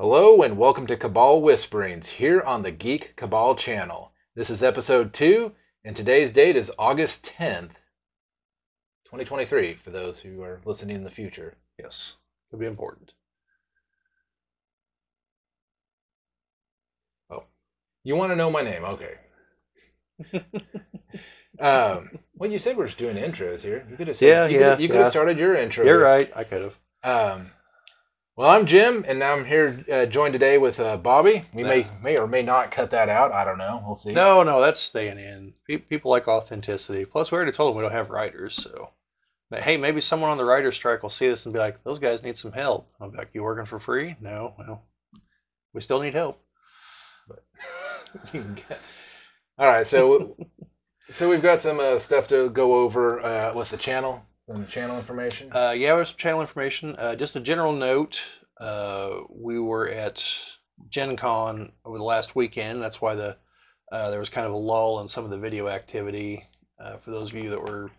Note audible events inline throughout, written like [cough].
Hello and welcome to Cabal Whisperings here on the Geek Cabal channel. This is episode 2 and today's date is August 10th, 2023 for those who are listening in the future. Yes, could be important. Oh, you want to know my name? Okay. [laughs] um, well, you said we're just doing intros here. You could have said, Yeah, you yeah, Could, you could yeah. have started your intro. You're right. I could have. Um, well, I'm Jim, and I'm here uh, joined today with uh, Bobby. We may may or may not cut that out. I don't know. We'll see. No, no, that's staying in. Pe- People like authenticity. Plus, we already told them we don't have writers, so. But hey, maybe someone on the writer's strike will see this and be like, "Those guys need some help." I'll be like, "You working for free?" No, well, we still need help. [laughs] Get- All right, so [laughs] so we've got some uh, stuff to go over. Uh, what's the channel? Some channel information. Uh, yeah, there's some channel information. Uh, just a general note: uh, we were at Gen Con over the last weekend. That's why the uh, there was kind of a lull in some of the video activity uh, for those of you that were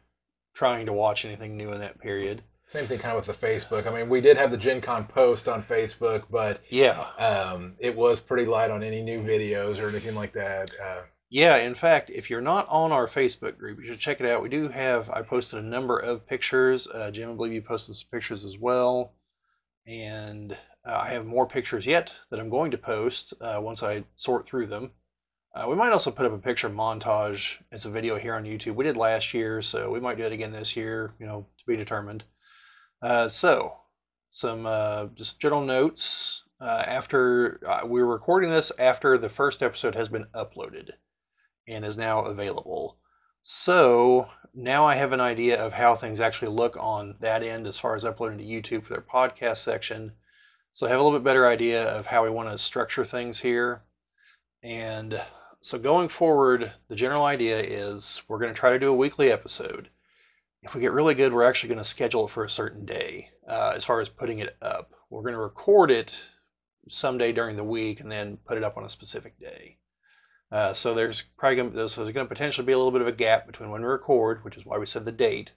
trying to watch anything new in that period. Same thing kind of with the Facebook. I mean, we did have the Gen Con post on Facebook, but Yeah, um, it was pretty light on any new videos or anything like that. Yeah. In fact, if you're not on our Facebook group, you should check it out. We do have. I posted a number of pictures. Uh, Jim, I believe you posted some pictures as well, and uh, I have more pictures yet that I'm going to post uh, once I sort through them. Uh, we might also put up a picture montage as a video here on YouTube. We did last year, so we might do it again this year. You know, to be determined. Uh, so, some uh, just general notes. After we're recording this after the first episode has been uploaded and is now available. So now I have an idea of how things actually look on that end as far as uploading to YouTube for their podcast section. So I have a little bit better idea of how we want to structure things here. And so going forward, the general idea is we're going to try to do a weekly episode. If we get really good, we're actually going to schedule it for a certain day uh, as far as putting it up. We're going to record it someday during the week and then put it up on a specific day. Uh, so there's probably going to, there's going to potentially be a little bit of a gap between when we record, which is why we said the date,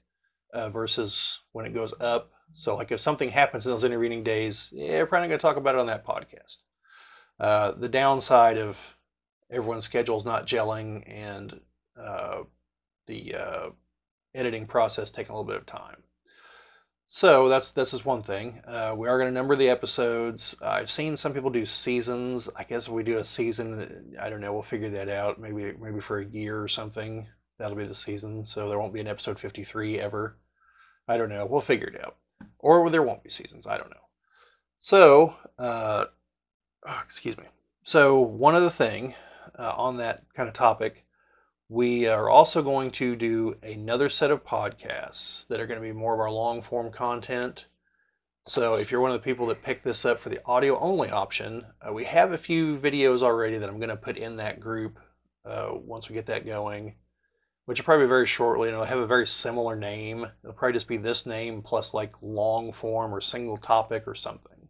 uh, versus when it goes up. So like if something happens in those intervening days, yeah, we're probably going to talk about it on that podcast. Uh, the downside of everyone's schedules not gelling and uh, the uh, editing process taking a little bit of time. So that's this is one thing. Uh, we are going to number the episodes. I've seen some people do seasons. I guess if we do a season, I don't know. We'll figure that out. Maybe maybe for a year or something. That'll be the season. So there won't be an episode fifty three ever. I don't know. We'll figure it out. Or there won't be seasons. I don't know. So, uh, oh, excuse me. So one other thing uh, on that kind of topic, we are also going to do another set of podcasts that are going to be more of our long form content. So if you're one of the people that picked this up for the audio only option, uh, we have a few videos already that I'm going to put in that group uh, once we get that going, which will probably be very shortly, and it'll have a very similar name. It'll probably just be this name plus like long form or single topic or something.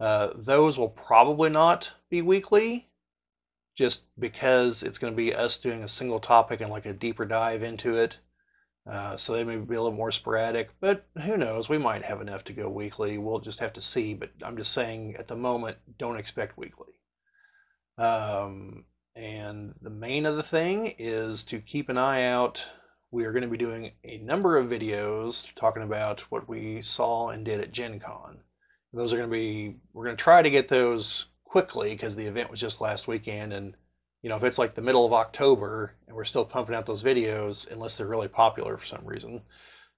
Uh, those will probably not be weekly, just because it's going to be us doing a single topic and like a deeper dive into it. Uh, so they may be a little more sporadic, but who knows? We might have enough to go weekly. We'll just have to see. But I'm just saying at the moment, don't expect weekly. Um, and the main of the thing is to keep an eye out. We are going to be doing a number of videos talking about what we saw and did at Gen Con. Those are going to be, we're going to try to get those quickly because the event was just last weekend. And, you know, if it's like the middle of October and we're still pumping out those videos, unless they're really popular for some reason,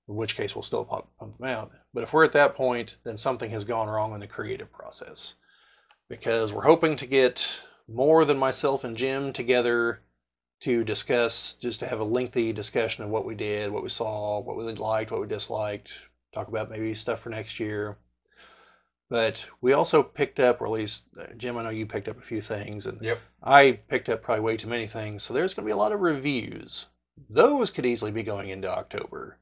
in which case we'll still pump, pump them out. But if we're at that point, then something has gone wrong in the creative process because we're hoping to get more than myself and Jim together to discuss, just to have a lengthy discussion of what we did, what we saw, what we liked, what we disliked, talk about maybe stuff for next year. But we also picked up, or at least uh, Jim, I know you picked up a few things, and Yep. I picked up probably way too many things. So there's going to be a lot of reviews. Those could easily be going into October,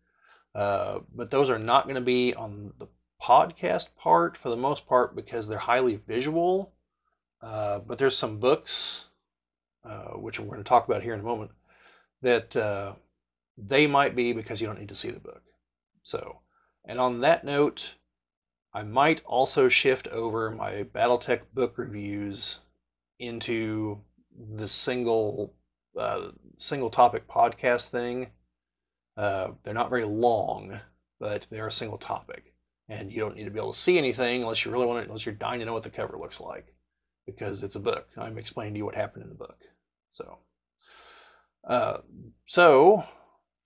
uh, but those are not going to be on the podcast part for the most part because they're highly visual. Uh, but there's some books, uh, which we're going to talk about here in a moment, that uh, they might be because you don't need to see the book. So, and on that note, I might also shift over my BattleTech book reviews into the single uh, single topic podcast thing. Uh, they're not very long, but they're a single topic, and you don't need to be able to see anything unless you really want to, unless you're dying to know what the cover looks like, because it's a book. I'm explaining to you what happened in the book. So, uh, so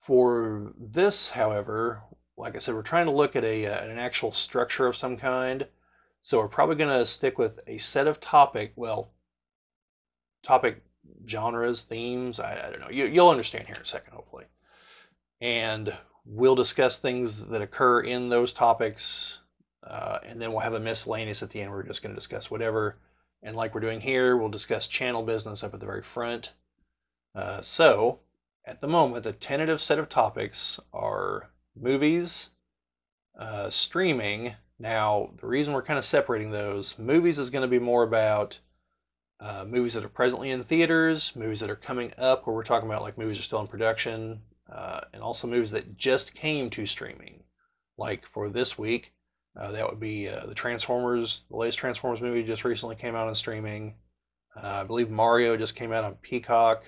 for this, however, like I said, we're trying to look at a uh, an actual structure of some kind. So we're probably going to stick with a set of topic, well, topic genres, themes. I, I don't know. You, you'll understand here in a second, hopefully. And we'll discuss things that occur in those topics, uh, and then we'll have a miscellaneous at the end. We're just going to discuss whatever. And like we're doing here, we'll discuss channel business up at the very front. Uh, so, at the moment, the tentative set of topics are movies, uh, streaming. Now, the reason we're kind of separating those, movies is going to be more about uh, movies that are presently in theaters, movies that are coming up, where we're talking about like movies are still in production, uh, and also movies that just came to streaming. Like for this week, uh, that would be uh, the Transformers, the latest Transformers movie just recently came out on streaming. Uh, I believe Mario just came out on Peacock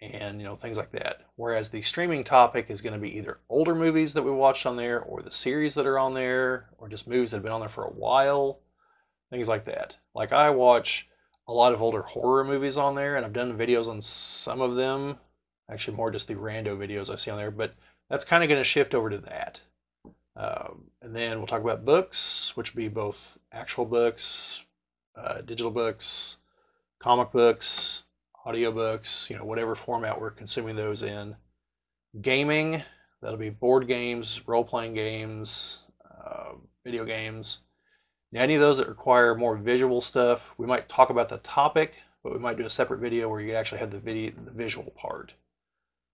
and you know things like that. Whereas the streaming topic is going to be either older movies that we watched on there, or the series that are on there, or just movies that have been on there for a while, things like that. Like I watch a lot of older horror movies on there, and I've done videos on some of them. Actually, more just the rando videos I see on there, but that's kind of going to shift over to that. Um, and then we'll talk about books, which would be both actual books, uh, digital books, comic books, audiobooks, you know, whatever format we're consuming those in. Gaming, that'll be board games, role playing games, uh, video games. Now, any of those that require more visual stuff, we might talk about the topic, but we might do a separate video where you actually have the video, the visual part.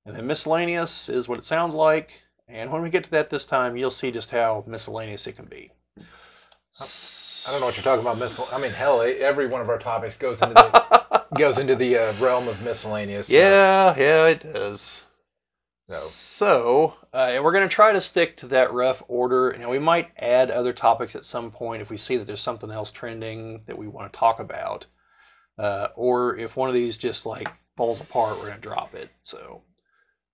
And then miscellaneous is what it sounds like. And when we get to that this time, you'll see just how miscellaneous it can be. I don't know what you're talking about. Missile. I mean, hell, every one of our topics goes into [laughs] the goes into the uh, realm of miscellaneous. so- Yeah, yeah, it does. So, So, uh, and we're going to try to stick to that rough order. And we might add other topics at some point if we see that there's something else trending that we want to talk about. Uh, or if one of these just like falls apart, we're going to drop it. So,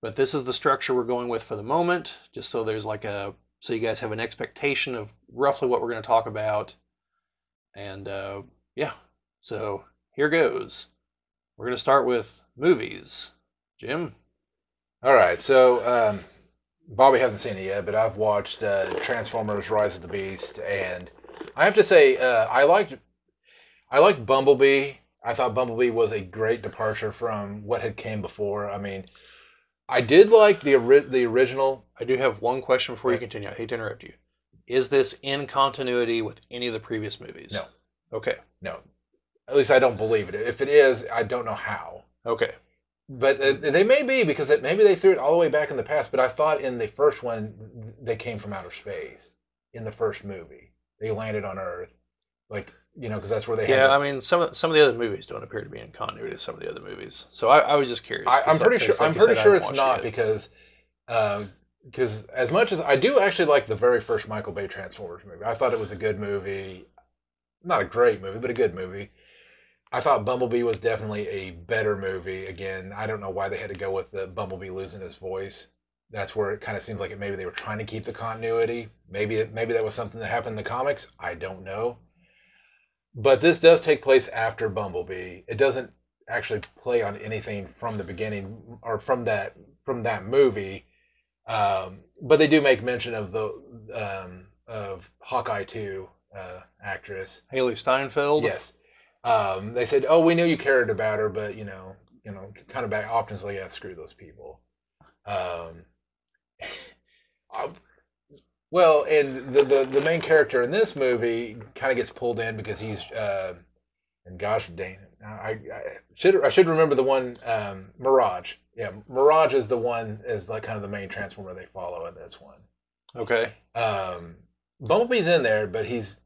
but this is the structure we're going with for the moment, just so there's like a, so you guys have an expectation of roughly what we're going to talk about. And uh, yeah, so here goes. We're going to start with movies. Jim? all right. So, um, Bobby hasn't seen it yet, but I've watched uh, Transformers: Rise of the Beast, and I have to say, uh, I liked I liked Bumblebee. I thought Bumblebee was a great departure from what had came before. I mean, I did like the ori- the original. I do have one question before you continue. I hate to interrupt you. Is this in continuity with any of the previous movies? No. Okay. No, at least I don't believe it. If it is, I don't know how. Okay. But uh, they may be because it, maybe they threw it all the way back in the past. But I thought in the first one they came from outer space. In the first movie, they landed on Earth, like you know, because that's where they. Yeah, I mean, some of some of the other movies don't appear to be in continuity with some of the other movies. So I, I was just curious. I, I'm 'cause pretty sure. like I'm you said, pretty sure it's not it. because because as much as I do actually like the very first Michael Bay Transformers movie, I thought it was a good movie. Not a great movie, but a good movie. I thought Bumblebee was definitely a better movie. Again, I don't know why they had to go with the Bumblebee losing his voice. That's where it kind of seems like it, maybe they were trying to keep the continuity. Maybe maybe that was something that happened in the comics. I don't know. But this does take place after Bumblebee. It doesn't actually play on anything from the beginning or from that from that movie. Um, but they do make mention of the um, of Hawkeye two uh, actress. Hailee Steinfeld. Yes. Um, they said, "Oh, we knew you cared about her, but you know, you know, kind of back often like, yeah, screw those people." Um, uh, [laughs] well, and the, the the main character in this movie kind of gets pulled in because he's uh, and gosh dang it, I, I should I should remember the one um, Mirage. Yeah, Mirage is the one is like kind of the main transformer they follow in this one. Okay. Um, Bumblebee's in there, but he's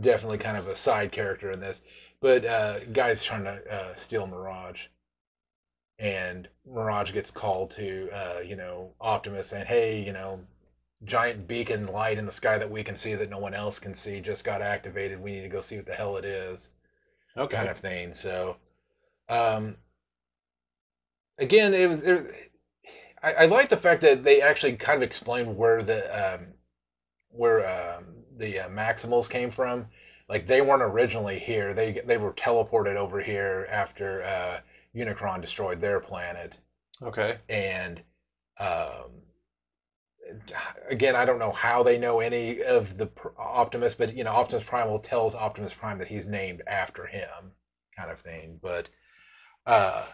definitely kind of a side character in this. But uh, guy's trying to uh, steal Mirage, and Mirage gets called to, uh, you know, Optimus saying, "Hey, you know, giant beacon light in the sky that we can see that no one else can see just got activated. We need to go see what the hell it is, Okay. kind of thing. So, um, again, it was. It, I, I like the fact that they actually kind of explained where the um, where um, the uh, Maximals came from. Like they weren't originally here. They they were teleported over here after uh, Unicron destroyed their planet Okay. and um, again, I don't know how they know any of the Pr- Optimus, but you know, Optimus Primal tells Optimus Prime that he's named after him, kind of thing. But, uh,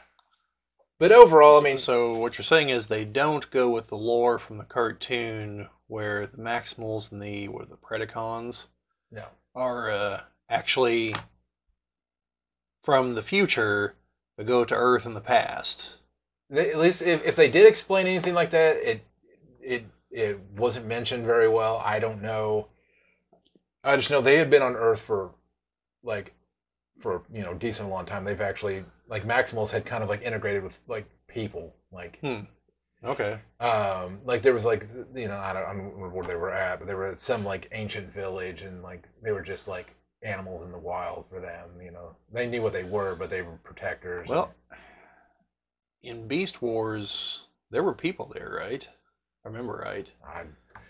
but overall, I mean, So what you're saying is they don't go with the lore from the cartoon where the Maximals and the are the Predacons no, are uh, actually from the future but go to Earth in the past. they, at least if, if they did explain anything like that, it it it wasn't mentioned very well. I don't know. I just know they had been on Earth for like for you know decent long time. They've actually like Maximals had kind of like integrated with like people like Okay. um like there was like you know I don't, I don't remember where they were at but they were at some like ancient village and like they were just like animals in the wild for them you know they knew what they were but they were protectors Well, in Beast Wars, there were people there, right? I remember right. I,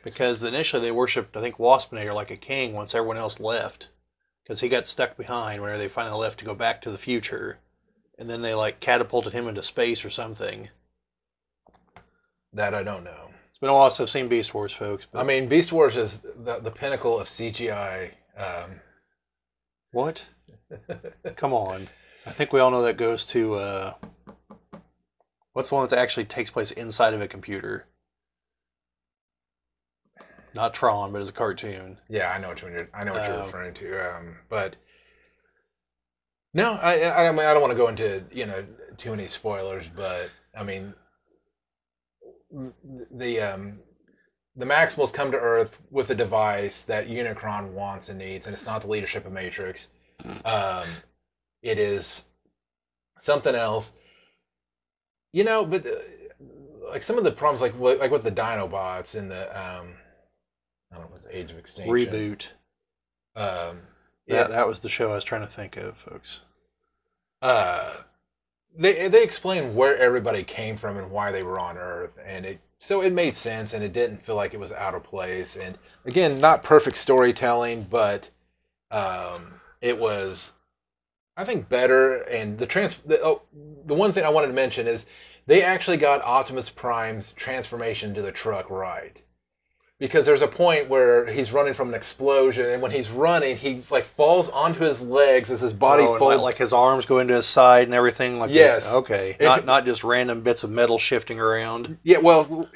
Because initially they worshipped, I think, Waspinator like a king once everyone else left. Because he got stuck behind whenever they finally left to go back to the future. And then they, like, catapulted him into space or something. That I don't know It's been a while since I've seen Beast Wars, folks. But I mean Beast Wars is the, the pinnacle of CGI um what? [laughs] Come on. I think we all know that goes to, uh, what's the one that actually takes place inside of a computer? Not Tron, but it's a cartoon. Yeah, I know what you're. I know what you're Um, referring to. Um, but no, I, I, I I don't want to go into you know too many spoilers, but I mean, the um, the Maximals come to Earth with a device that Unicron wants and needs, and it's not the leadership of Matrix. Um, it is something else. You know, but uh, like some of the problems, like like with the Dinobots in the um, I don't know what's Age of Extinction Reboot. um, Yeah, yeah, that was the show I was trying to think of, folks. uh, they they explain where everybody came from and why they were on Earth, and it so it made sense and it didn't feel like it was out of place. And again, not perfect storytelling, but um, it was, I think, better. And the trans the, oh, the one thing I wanted to mention is they actually got Optimus Prime's transformation to the truck right. Because there's a point where he's running from an explosion, and when he's running, he like falls onto his legs as his body Oh, folds. like, like his arms go into his side and everything. Like Yes. that. Okay. It- not not just random bits of metal shifting around. Yeah, well,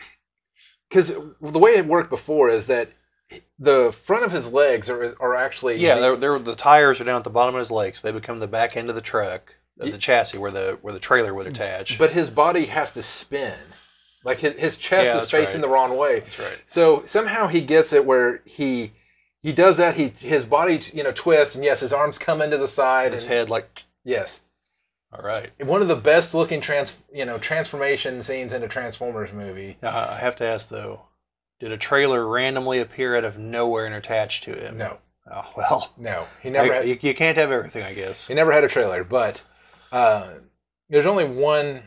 because the way it worked before is that the front of his legs are are actually Yeah, they're, they're, the tires are down at the bottom of his legs. They become the back end of the truck, of the chassis where the where the trailer would mm. attach. but his body has to spin, like his his chest Yeah, is facing right. the wrong way. that's right. So somehow he gets it where he he does that. He his body you know twists, and yes, his arms come into the side. His and, head like. yes, All right. one of the best looking trans you know transformation scenes in a Transformers movie. Now, I have to ask though, did a trailer randomly appear out of nowhere and attach to him? No, Oh well. no, he never. I- had, you, you can't have everything, I guess. He never had a trailer, but uh, there's only one.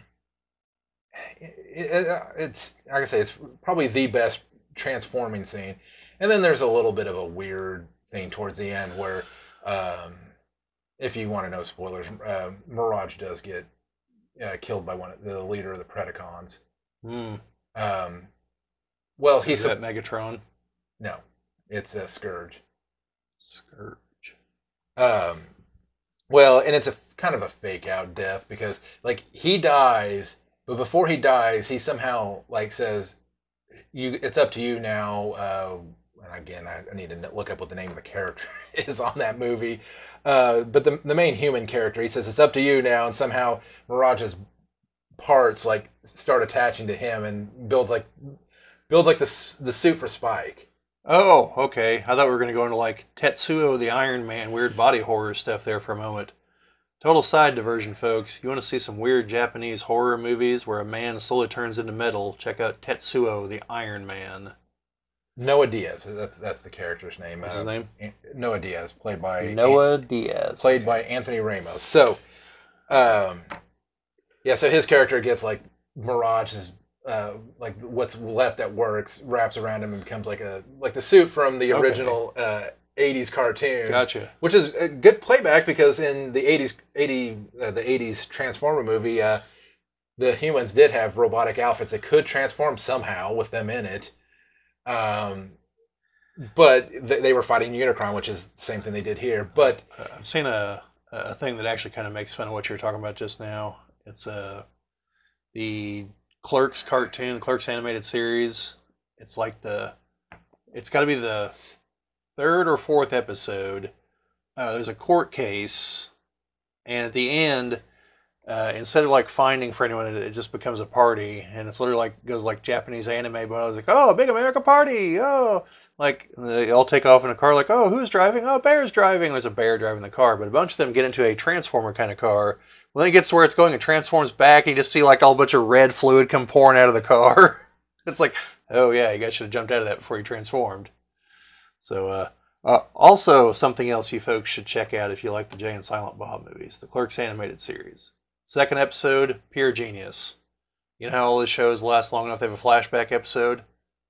It, it, it's like I say, it's probably the best transforming scene, and then there's a little bit of a weird thing towards the end where, um, if you want to know spoilers, uh, Mirage does get uh, killed by one of the leader of the Predacons. Hmm. Um, well, he's Is that Megatron? no, it's a Scourge. Scourge. Um, well, and it's a kind of a fake out death because like he dies, but before he dies, he somehow like says, "You, it's up to you now." Uh, and again, I, I need to look up what the name of the character [laughs] is on that movie. Uh, but the the main human character, he says, "It's up to you now," and somehow Mirage's parts like start attaching to him and builds like builds like the the suit for Spike. Oh, okay. I thought we were going to go into like Tetsuo the Iron Man, weird body horror stuff there for a moment. Total side diversion, folks. You want to see some weird Japanese horror movies where a man slowly turns into metal? Check out Tetsuo the Iron Man. Noah Diaz. That's that's the character's name. What's Uh, his name? An- Noah Diaz, played by Noah Diaz. played by Anthony Ramos. So, um, yeah, so his character gets like Mirage's, uh, like what's left at works wraps around him and becomes like a like the suit from the Okay. original uh, '80s cartoon. Gotcha. Which is a good playback because in the '80s, '80 uh, the '80s Transformer movie, uh, the humans did have robotic outfits that could transform somehow with them in it. Um, but th- they were fighting Unicron, which is the same thing they did here. But Uh, I've seen a a thing that actually kind of makes fun of what you were talking about just now. It's uh, the Clerks cartoon, Clerks animated series. It's like the, it's got to be the third or fourth episode. Uh, there's a court case, and at the end, uh, instead of like finding for anyone, it, just becomes a party, and it's literally like goes like Japanese anime. But I was like, oh, big America party, oh, like they all take off in a car. Like, oh, who's driving? Oh, Bear's driving. There's a bear driving the car, but a bunch of them get into a transformer kind of car. When it gets to where it's going, it transforms back, and you just see like all a bunch of red fluid come pouring out of the car. [laughs] it's like, oh yeah, you guys should have jumped out of that before you transformed. So, uh, uh, also something else you folks should check out if you like the Jay and Silent Bob movies, the Clerks animated series. Second episode, pure genius. You know how all the shows last long enough to have a flashback episode?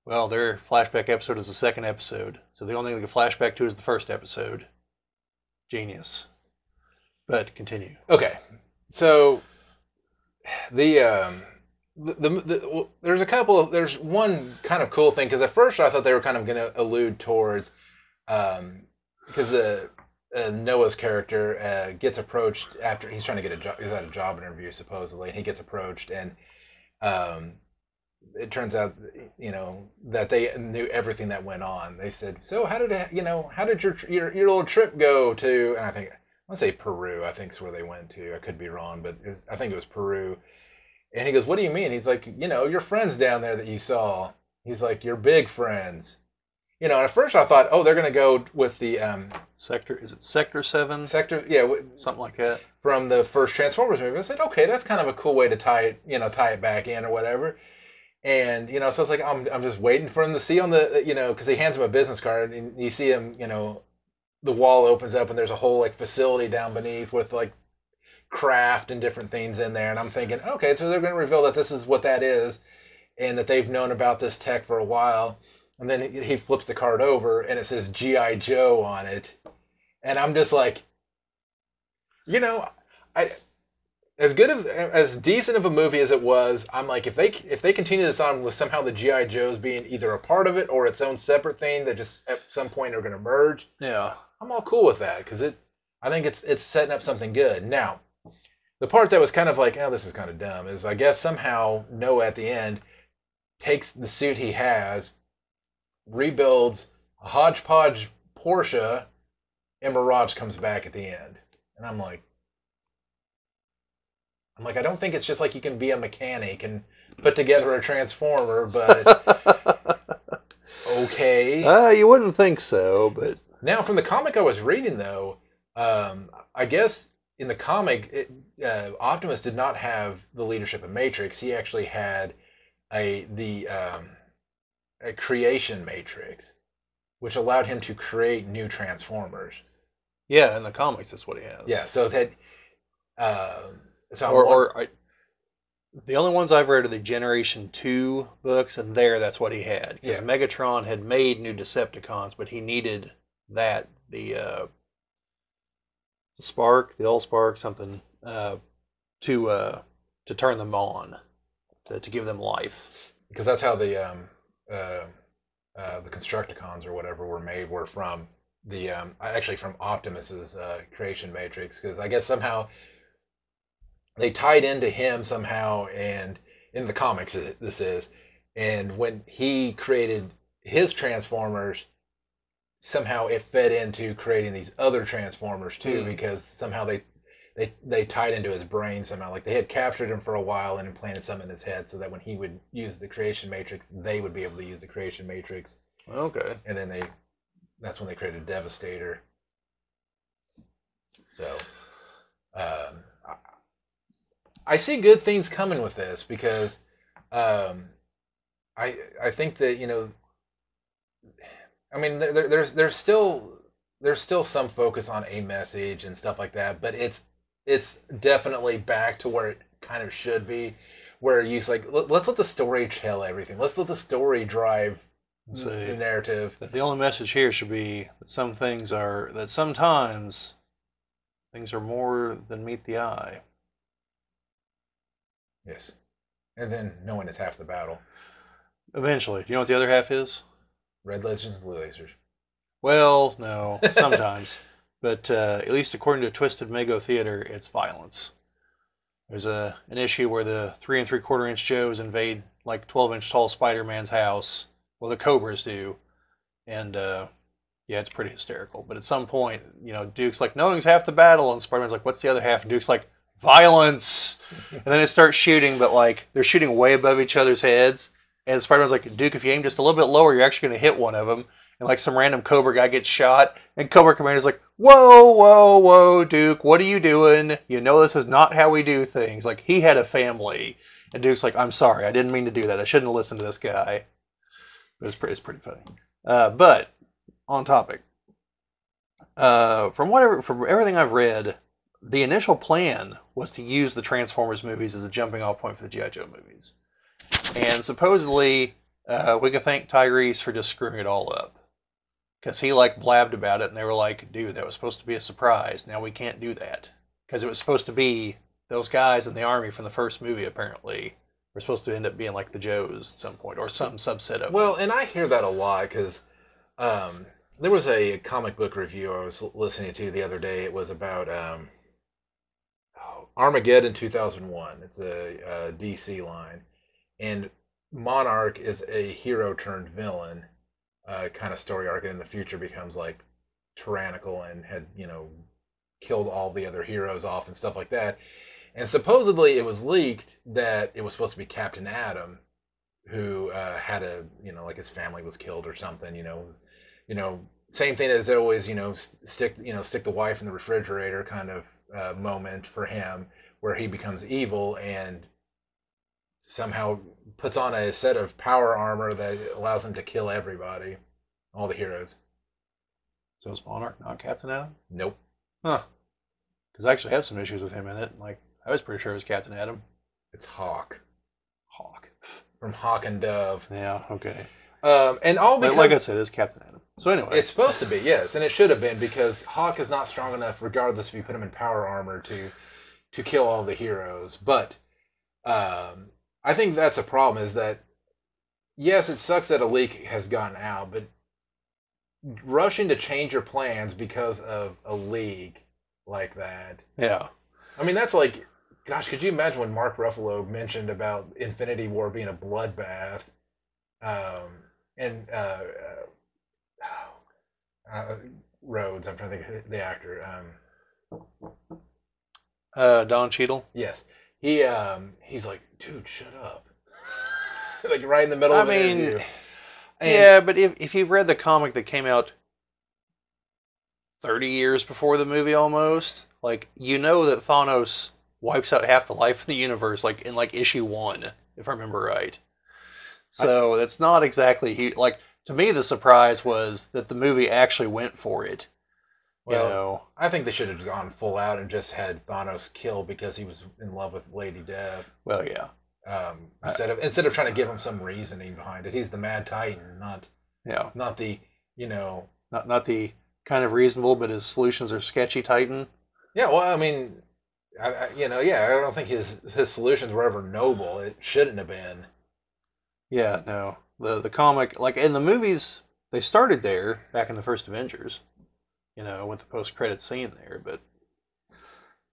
Well, their flashback episode is the second episode, so the only thing they can flashback to is the first episode. Genius. But continue. Okay, so the um, the, the, well, there's a couple of there's one kind of cool thing because at first I thought they were kind of going to allude towards um because the uh, Noah's character uh, gets approached after he's trying to get a job. He's at a job interview supposedly, and he gets approached, and um, it turns out you know that they knew everything that went on. They said, "So how did it, you know how did your your your little trip go to?" And I think I want to say Peru. I think is where they went to. I could be wrong, but was, I think it was Peru. And he goes, "What do you mean?" He's like, "You know, your friends down there that you saw." He's like, "Your big friends." You know, and at first I thought, "Oh, they're gonna go with the um, Sector is it Sector Seven? sector, yeah, w- Something like that. from the first Transformers movie." I said, "Okay, that's kind of a cool way to tie it, you know, tie it back in or whatever." And you know, so it's like I'm I'm just waiting for him to see on the you know because he hands him a business card and you see him you know the wall opens up and there's a whole like facility down beneath with like craft and different things in there and I'm thinking okay so they're going to reveal that this is what that is and that they've known about this tech for a while and then he, flips the card over and it says GI Joe on it and I'm just like you know I as good of as decent of a movie as it was, I'm like if they if they continue this on with somehow the GI Joes being either a part of it or its own separate thing that just at some point are going to merge, Yeah. I'm all cool with that because it I think it's it's setting up something good. Now, the part that was kind of like oh this is kind of dumb is I guess somehow Noah at the end takes the suit he has, rebuilds a hodgepodge Porsche, and Mirage comes back at the end, and I'm like. I'm like, I don't think it's just like you can be a mechanic and put together a transformer, but [laughs] okay. uh, you wouldn't think so, but Now, from the comic I was reading, though, um, I guess in the comic, it, uh, Optimus did not have the leadership of Matrix. He actually had a the um, a creation matrix, which allowed him to create new Transformers. yeah, in the comics, that's what he has. Yeah, so that. Um, so or, or I, the only ones I've read are the Generation Two books, and there that's what he had. Because Yeah. Megatron had made new Decepticons, but he needed that the uh, the spark, the old spark, something uh, to uh, to turn them on, to, to give them life. because that's how the um, uh, uh, the Constructicons or whatever were made were from the um, actually from Optimus's uh, creation matrix because I guess somehow they tied into him somehow and in the comics this is and when he created his transformers somehow it fed into creating these other transformers too Hmm. because somehow they they they tied into his brain somehow. Like they had captured him for a while and implanted something in his head so that when he would use the creation matrix, they would be able to use the creation matrix. Okay. And then they that's when they created Devastator. So um I, I see good things coming with this because um I I think that, you know, I mean, there, there's there's still there's still some focus on a message and stuff like that, but it's it's definitely back to where it kind of should be, where you like let, us let the story tell everything. Let's let the story drive So the narrative. the only message here should be that some things are that sometimes things are more than meet the eye. Yes, and then knowing is half the battle. Eventually, do you know what the other half is? Red lasers and blue lasers. Well, no, [laughs] sometimes, but uh, at least according to Twisted Mago Theater, it's violence. There's a an issue where the three and three quarter inch Joes invade like twelve inch tall Spider Man's house. Well, the Cobras do, and uh, yeah, it's pretty hysterical. But at some point, you know, Duke's like, knowing's half the battle, and Spider Man's like, what's the other half? And Duke's like, violence. [laughs] and then it starts shooting, but like they're shooting way above each other's heads. And Spider Man's like, Duke, if you aim just a little bit lower, you're actually going to hit one of them. And like some random Cobra guy gets shot, and Cobra Commander's like, "Whoa, whoa, whoa, Duke, what are you doing? You know this is not how we do things." Like he had a family, and Duke's like, "I'm sorry, I didn't mean to do that. I shouldn't have listened to this guy." But it's pretty, it's pretty funny. Uh, but on topic, uh, from whatever, from everything I've read, the initial plan was to use the Transformers movies as a jumping off point for the GI Joe movies, and supposedly uh, we can thank Tyrese for just screwing it all up. Because he like blabbed about it and they were like dude that was supposed to be a surprise. Now we can't do that. Because it was supposed to be those guys in the army from the first movie apparently were supposed to end up being like the joes at some point or some subset of Well, and I hear that a lot because um, there was a comic book review I was listening to the other day. It was about um, oh, Armageddon 2001. It's a, a DC line, and Monarch is a hero turned villain uh, kind of story arc, and in the future becomes like tyrannical and had you know killed all the other heroes off and stuff like that. And supposedly it was leaked that it was supposed to be Captain Atom, who uh, had a you know like his family was killed or something. You know, you know same thing as always. You know, stick you know stick the wife in the refrigerator kind of uh, moment for him where he becomes evil and somehow puts on a set of power armor that allows him to kill everybody, all the heroes. so it's monarch not Captain Atom Nope. huh because i actually have some issues with him in it like i was pretty sure it was Captain Atom It's Hawk hawk from Hawk and Dove. yeah okay Um, and all because like i said it's Captain Atom so anyway it's supposed to be yes, and it should have been because Hawk is not strong enough, regardless if you put him in power armor to to kill all the heroes. But um, I think that's a problem. Is that yes, it sucks that a leak has gotten out, but rushing to change your plans because of a leak like that. yeah I mean, that's like, gosh, could you imagine when Mark Ruffalo mentioned about Infinity War being a bloodbath, um, and uh, uh, uh, Rhodes? I'm trying to think of the actor. Um, uh don Cheadle. yes, he um, he's like, dude, shut up, [laughs] like right in the middle I of an mean, interview. And- yeah, but if if you've read the comic that came out thirty years before the movie, almost like you know that Thanos wipes out half the life in the universe, like in like issue one, if I remember right. So that's not exactly he like to me. The surprise was that the movie actually went for it. You Well, know, I think they should have gone full out and just had Thanos kill because he was in love with Lady Death. well, yeah, Um, instead of instead of trying to give him some reasoning behind it, he's the Mad Titan, not yeah, not the you know. Not not the kind of reasonable, but his solutions are sketchy Titan. yeah well i mean I, I, you know yeah i don't think his his solutions were ever noble. It shouldn't have been. Yeah, no. The the comic like in the movies they started there back in the first Avengers, you know, with the post credit scene there, but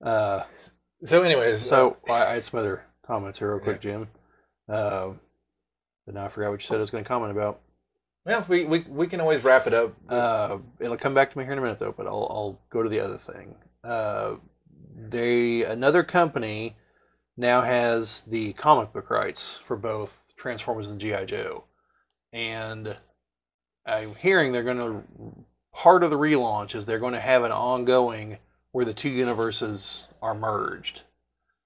uh so anyways so I, I had some other comments here real quick, Jim. Um but now I forgot what you said I was gonna comment about. yeah we, we we can always wrap it up Uh it'll come back to me here in a minute though, but I'll I'll go to the other thing. Uh they another company now has the comic book rights for both Transformers and GI Joe, and I'm hearing they're going to part of the relaunch is they're going to have an ongoing where the two universes are merged.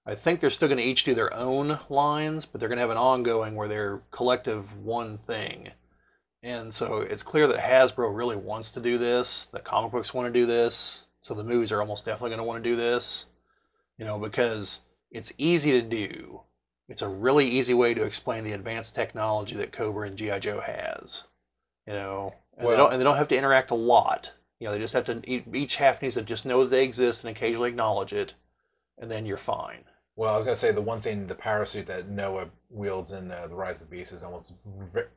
I think they're still going to each do their own lines, but they're going to have an ongoing where they're collective one thing. and so it's clear that Hasbro really wants to do this. The comic books want to do this, so the movies are almost definitely going to want to do this. You know, because it's easy to do. It's a really easy way to explain the advanced technology that Cobra and GI Joe has. You know, and, Well- they don't, and they don't have to interact a lot. You know, they just have to. Each half needs to just know that they exist and occasionally acknowledge it, and then you're fine. Well, I was gonna say the one thing, the power suit that Noah wields in uh, the Rise of the Beast is almost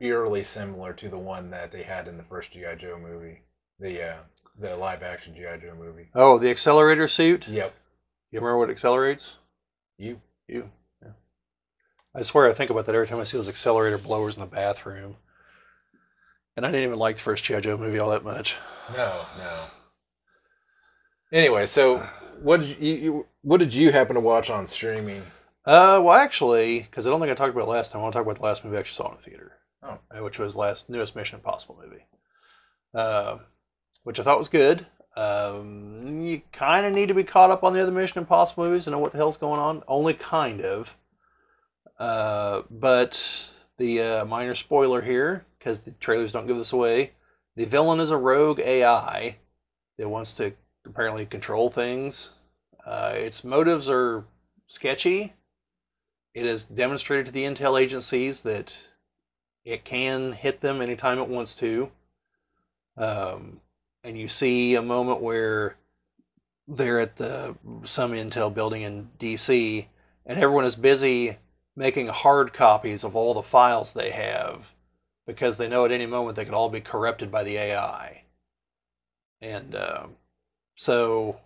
eerily similar to the one that they had in the first GI Joe movie, the uh, the live action GI Joe movie. Oh, the accelerator suit. Yep. You remember what accelerates? You. You. Yeah. I swear I think about that every time I see those accelerator blowers in the bathroom. And I didn't even like the first G.I. Joe movie all that much. No, no. Anyway, so [sighs] what did you, you what did you happen to watch on streaming? Uh, well, actually, because I don't think I talked about it last time, I want to talk about the last movie I actually saw in the theater. Oh. uh, Which was last newest Mission Impossible movie. Uh, which I thought was good. Um, you kind of need to be caught up on the other Mission Impossible movies to know what the hell's going on. Only kind of. Uh, but the uh, minor spoiler here, because the trailers don't give this away, the villain is a rogue AI that wants to apparently control things. Uh, its motives are sketchy. It has demonstrated to the intel agencies that it can hit them anytime it wants to. Um, and you see a moment where they're at the some intel building in DC, and everyone is busy making hard copies of all the files they have because they know at any moment they could all be corrupted by the AI. And um, so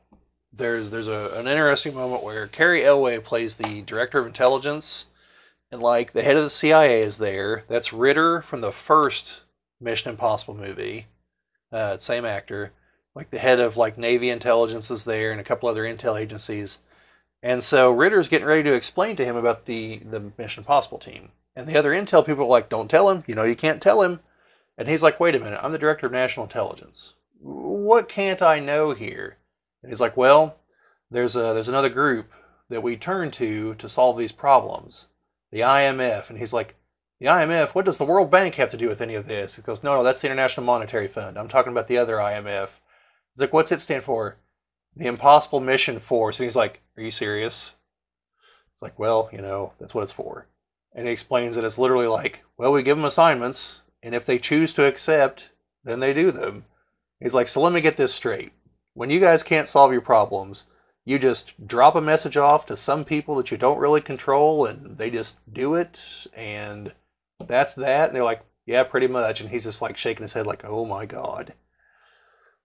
there's there's a, an interesting moment where Cary Elwes plays the director of intelligence, and like the head of the CIA is there. That's Ritter from the first Mission Impossible movie, uh, same actor. Like the head of like Navy intelligence is there, and a couple other intel agencies. And so Ritter's getting ready to explain to him about the the Mission Impossible team, and the other intel people are like, "Don't tell him. You know, you can't tell him." And he's like, "Wait a minute. I'm the director of national intelligence. What can't I know here?" And he's like, "Well, there's a there's another group that we turn to to solve these problems, the IMF." And he's like, "The IMF? What does the World Bank have to do with any of this?" He goes, "No, no, that's the International Monetary Fund. I'm talking about the other IMF." He's like, "What's it stand for?" The Impossible Mission Force. And he's like, "Are you serious?" It's like, "Well, you know, that's what it's for." And he explains that it's literally like, "Well, we give them assignments, and if they choose to accept, then they do them." He's like, "So let me get this straight." when you guys can't solve your problems, you just drop a message off to some people that you don't really control and they just do it and that's that. And they're like yeah pretty much. And he's just like shaking his head like oh my god.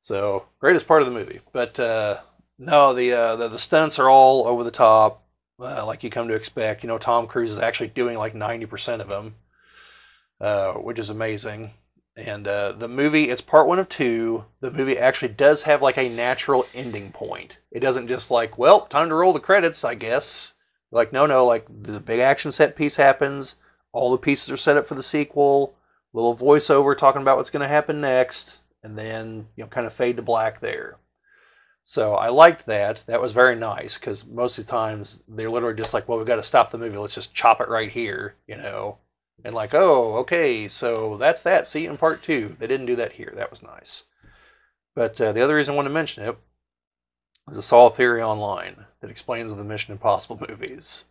So greatest part of the movie. But uh no the uh the, the stunts are all over the top uh, like you come to expect you know tom cruise is actually doing like 90% of them uh which is amazing and uh, the movie, it's part one of two. The movie actually does have like a natural ending point. It doesn't just like, well, time to roll the credits, I guess. Like, no, no, like the big action set piece happens. All the pieces are set up for the sequel. Little voiceover talking about what's going to happen next, and then you know, kind of fade to black there. So I liked that. That was very nice because most of the times they're literally just like, well, we've got to stop the movie. Let's just chop it right here, you know and like, oh, okay, so that's that. See you in part two. They didn't do that here. That was nice. But uh, the other reason I wanted to mention it is I saw a theory online that explains the Mission Impossible [laughs] movies.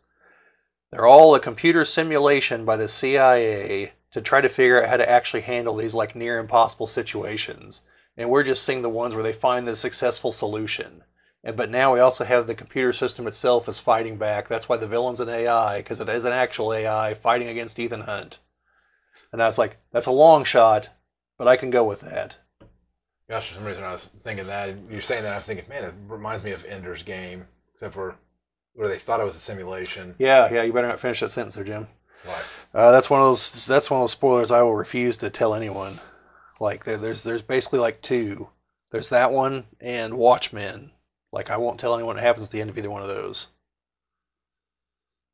They're all a computer simulation by the CIA to try to figure out how to actually handle these like near impossible situations. And we're just seeing the ones where they find the successful solution. And but now we also have the computer system itself is fighting back. That's why the villain's an AI because it is an actual AI fighting against Ethan Hunt. And I was like, that's a long shot, but I can go with that. Gosh, for some reason I was thinking that. You're saying that, I was thinking, man, it reminds me of Ender's Game, except for where they thought it was a simulation. Yeah, yeah. You better not finish that sentence there, Jim. Uh, that's one of those. That's one of those spoilers I will refuse to tell anyone. Like there, there's there's basically like two. There's that one and Watchmen. Like I won't tell anyone what happens at the end of either one of those.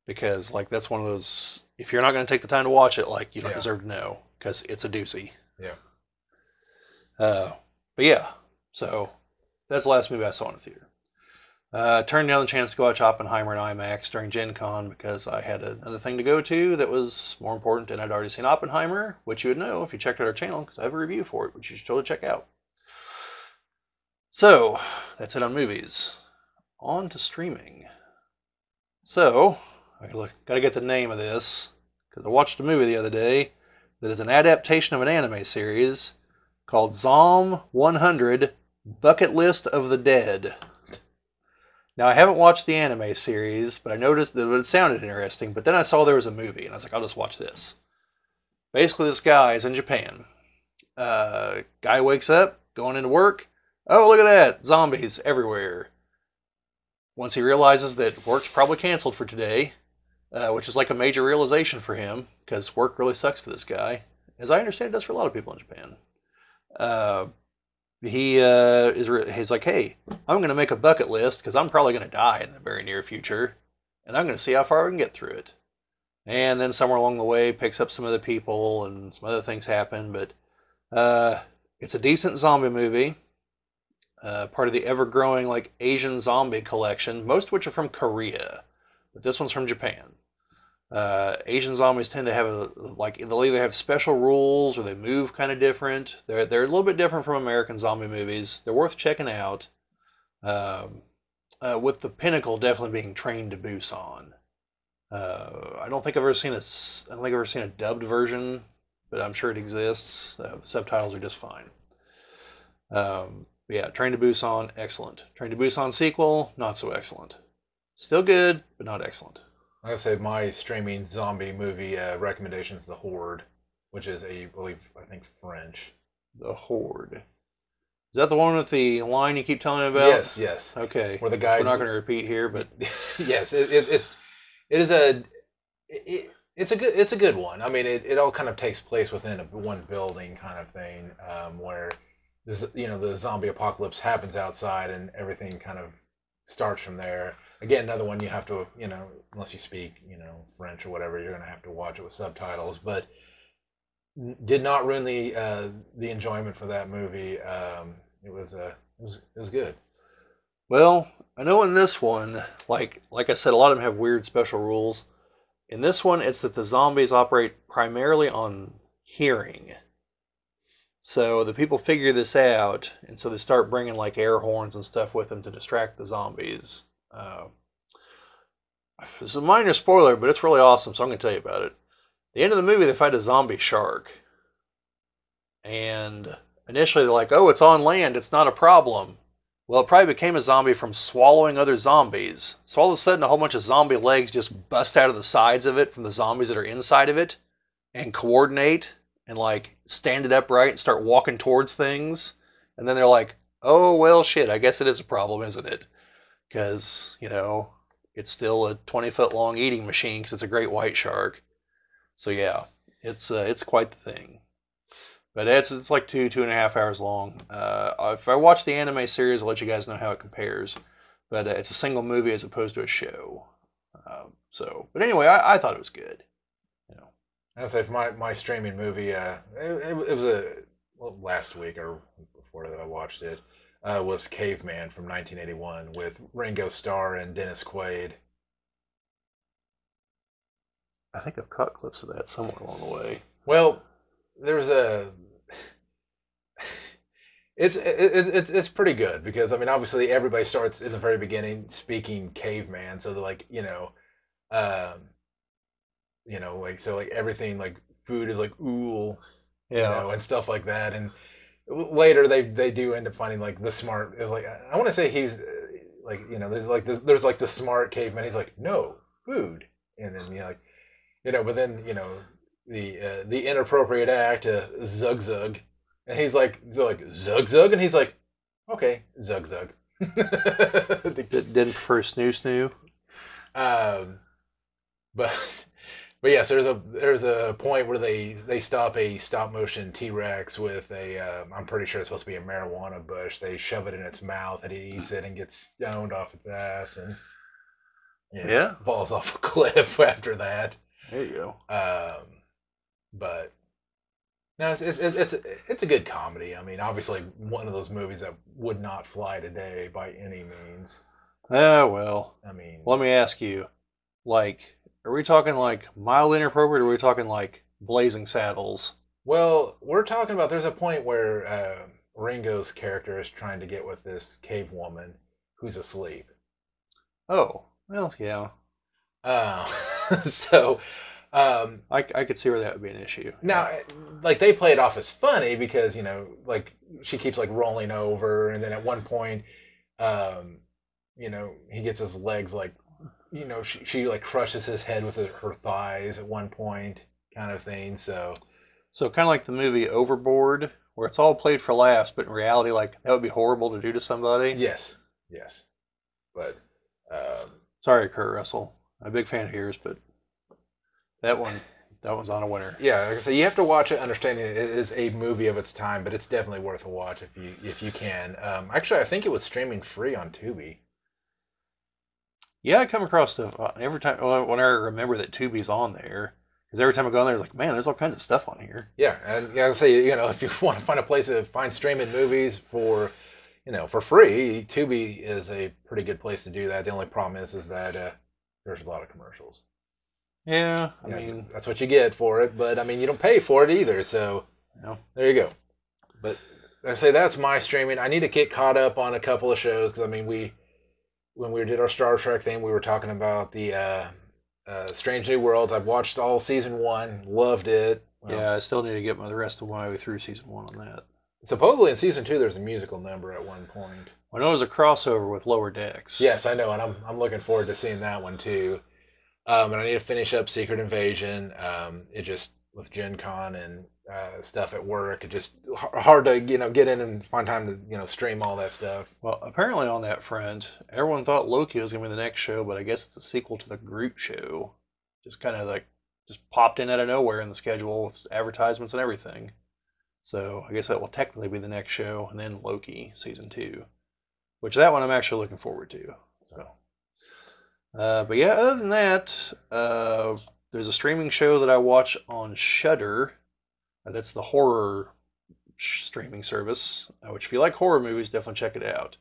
Because like that's one of those. If you're not going to take the time to watch it, like you don't Yeah. deserve to know because it's a doozy. Yeah. Uh, but yeah. So that's the last movie I saw in the theater. Uh, turned down the chance to go watch Oppenheimer in IMAX during Gen Con because I had another thing to go to that was more important, and I'd already seen Oppenheimer, which you would know if you checked out our channel because I have a review for it, which you should totally check out. So, that's it on movies. On to streaming. So, I gotta get the name of this because I watched a movie the other day that is an adaptation of an anime series called Zom 100 Bucket List of the Dead. Now, I haven't watched the anime series, but I noticed that it sounded interesting. But then I saw there was a movie, and I was like, I'll just watch this. Basically, this guy is in Japan. Uh, guy wakes up, going into work. Oh, look at that! Zombies everywhere. Once he realizes that work's probably canceled for today, uh, which is like a major realization for him, because work really sucks for this guy. As I understand, it does for a lot of people in Japan. Uh, he uh, is re- he's like, hey, I'm going to make a bucket list because I'm probably going to die in the very near future, and I'm going to see how far I can get through it. And then somewhere along the way, picks up some other people, and some other things happen. But uh, it's a decent zombie movie, uh, part of the ever-growing like Asian zombie collection, most of which are from Korea, but this one's from Japan. Uh, Asian zombies tend to have a like they'll either have special rules or they move kind of different. They're they're a little bit different from American zombie movies. They're worth checking out. Um, uh, with the pinnacle definitely being Train to Busan. Uh, I don't think I've ever seen a I don't think I've ever seen a dubbed version, but I'm sure it exists. Uh, subtitles are just fine. Um, yeah, Train to Busan, excellent. Train to Busan sequel, not so excellent. Still good, but not excellent. I'm gonna say my streaming zombie movie uh, recommendation is The Horde, which is a, I believe, I think French. The Horde. Is that the one with the line you keep telling me about? Yes, yes. Okay. Where the guy. We're not going to repeat here, but [laughs] yes, it, it, it's it is a it, it's a good it's a good one. I mean, it, it all kind of takes place within a, one building kind of thing, um, where this you know the zombie apocalypse happens outside and everything kind of starts from there again another one you have to you know unless you speak you know french or whatever you're going to have to watch it with subtitles but did not ruin the uh, the enjoyment for that movie. Um, it was uh, it was it was good. Well i know in this one like like i said a lot of them have weird special rules. In this one it's that the zombies operate primarily on hearing. So the people figure this out and so they start bringing like air horns and stuff with them to distract the zombies uh, it's a minor spoiler, but it's really awesome, so I'm going to tell you about it. the end of the movie, they fight a zombie shark. And initially, they're like, oh, it's on land, it's not a problem. Well, it probably became a zombie from swallowing other zombies. So all of a sudden, a whole bunch of zombie legs just bust out of the sides of it from the zombies that are inside of it and coordinate and like stand it upright and start walking towards things. And then they're like, oh, well, shit, I guess it is a problem, isn't it? Because you know it's still a 20 foot long eating machine because it's a great white shark. So yeah, it's uh, it's quite the thing. But it's it's like two two and a half hours long. Uh, if I watch the anime series, I'll let you guys know how it compares. But uh, it's a single movie as opposed to a show. Um, so, but anyway, I, I thought it was good. You know, I'd say for my my streaming movie, uh, it, it, it was a well, last week or before that I watched it uh, was Caveman from 1981 with Ringo Starr and Dennis Quaid. I think I've caught clips of that somewhere along the way. Well, there's a. It's it's it's pretty good because I mean obviously everybody starts in the very beginning speaking caveman so they're like you know, um, you know like so like everything like food is like ool, yeah, you know, and stuff like that and later they they do end up finding like the smart is like I want to say he's like you know there's like this, there's like the smart caveman he's like no food. And then you know like you know but then you know the uh, the inappropriate act uh, zug zug and he's like like zug zug? And he's like okay zug zug. [laughs] Didn't prefer snoo snoo um but [laughs] but yes, there's a there's a point where they they stop a stop motion T Rex with a am um, pretty sure it's supposed to be a marijuana bush. They shove it in its mouth and it eats it and gets stoned off its ass and yeah, yeah. falls off a [laughs] cliff after that. There you go. Um, but no, it's, it's it's it's a good comedy. I mean, obviously one of those movies that would not fly today by any means. Oh well. I mean, Let me ask you, like, are we talking like mildly inappropriate, or are we talking like Blazing Saddles? well, we're talking about. There's a point where uh, Ringo's character is trying to get with this cave woman who's asleep. Oh, well, yeah. Uh, [laughs] so um, I, I could see where that would be an issue. now, like they play it off as funny because you know, like she keeps like rolling over, and then at one point, um, you know, he gets his legs like, you know, she, she like crushes his head with her, her thighs at one point, kind of thing. So So kind of like the movie Overboard, where it's all played for laughs, but in reality, like that would be horrible to do to somebody. yes, yes, but um, Sorry, Kurt Russell. I'm a big fan of yours, but that one, that one's on a winner. yeah, like I say, you have to watch it, understanding it is a movie of its time, but it's definitely worth a watch if you if you can. Um, actually, I think it was streaming free on Tubi. Yeah, I come across stuff uh, every time when I remember that Tubi's on there. Because every time I go on there, like, man, there's all kinds of stuff on here. Yeah, and yeah, I say you know [laughs] if you want to find a place to find streaming movies for you know for free, Tubi is a pretty good place to do that. The only problem is is that uh, there's a lot of commercials. Yeah, I Yeah, mean, that's what you get for it, but I mean you don't pay for it either. So you know, there you go. But I say that's my streaming. I need to get caught up on a couple of shows because I mean we when we did our Star Trek thing, we were talking about the uh, uh, Strange New Worlds. I've watched all season one, loved it. Well, yeah, I still need to get my, the rest of my way through season one on that. Supposedly in season two, there's a musical number at one point. I know there's a crossover with Lower Decks. Yes, I know, and I'm I'm looking forward to seeing that one too. Um, and I need to finish up Secret Invasion. Um, it just with Gen Con and uh, stuff at work, it just hard to you know get in and find time to you know stream all that stuff. Well, apparently on that front, everyone thought Loki was going to be the next show, but I guess it's a sequel to the Groot show. Just kind of like just popped in out of nowhere in the schedule with advertisements and everything. So I guess that will technically be the next show, and then Loki season two, which that one I'm actually looking forward to. So, uh, but yeah, other than that, uh, there's a streaming show that I watch on Shudder. Uh, that's the horror streaming service. Uh, which, if you like horror movies, definitely check it out.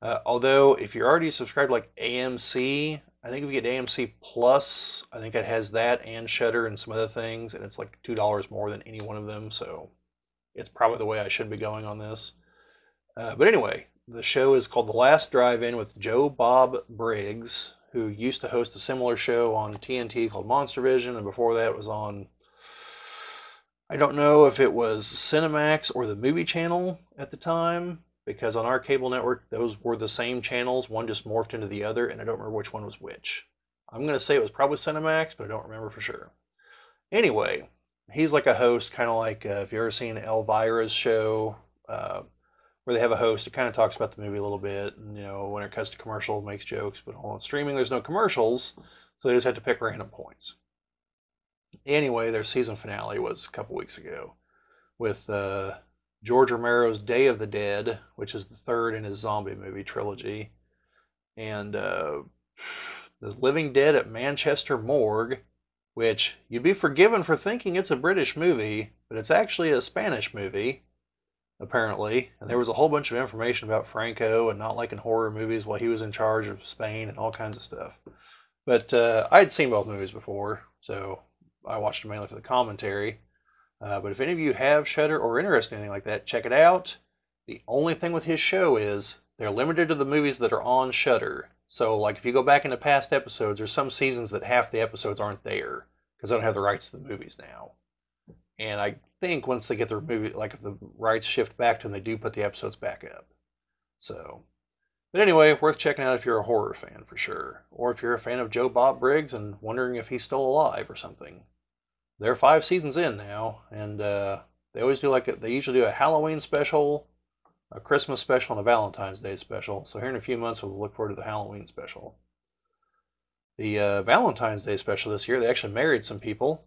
Uh, although, if you're already subscribed like AMC, I think if you get AMC Plus, I think it has that and Shudder and some other things, and it's like two dollars more than any one of them. So, it's probably the way I should be going on this. Uh, but anyway, the show is called The Last Drive-In with Joe Bob Briggs, who used to host a similar show on TNT called Monster Vision, and before that was on. I don't know if it was Cinemax or the Movie Channel at the time, because on our cable network, those were the same channels. One just morphed into the other, and I don't remember which one was which. I'm going to say it was probably Cinemax, but I don't remember for sure. Anyway, he's like a host, kind of like uh, if you ever seen Elvira's show, uh, where they have a host. It kind of talks about the movie a little bit, and you know when it cuts to commercial, makes jokes. But on streaming, there's no commercials, so they just have to pick random points. Anyway, their season finale was a couple weeks ago with uh, George Romero's Day of the Dead, which is the third in his zombie movie trilogy, and uh, The Living Dead at Manchester Morgue, which you'd be forgiven for thinking it's a British movie, but it's actually a Spanish movie, apparently. And there was a whole bunch of information about Franco and not liking horror movies while he was in charge of Spain and all kinds of stuff. But uh, I had seen both movies before, so I watched them mainly for the commentary. Uh, but if any of you have Shudder or interested in anything like that, check it out. The only thing with his show is they're limited to the movies that are on Shudder. So, like, if you go back into past episodes, there's some seasons that half the episodes aren't there because they don't have the rights to the movies now. And I think once they get their movie, like, if the rights shift back to them, they do put the episodes back up. So, but anyway, worth checking out if you're a horror fan for sure, or if you're a fan of Joe Bob Briggs and wondering if he's still alive or something. They're five seasons in now, and uh, they always do like a, they usually do a Halloween special, a Christmas special, and a Valentine's Day special. So here in a few months, we'll look forward to the Halloween special. The uh, Valentine's Day special this year, they actually married some people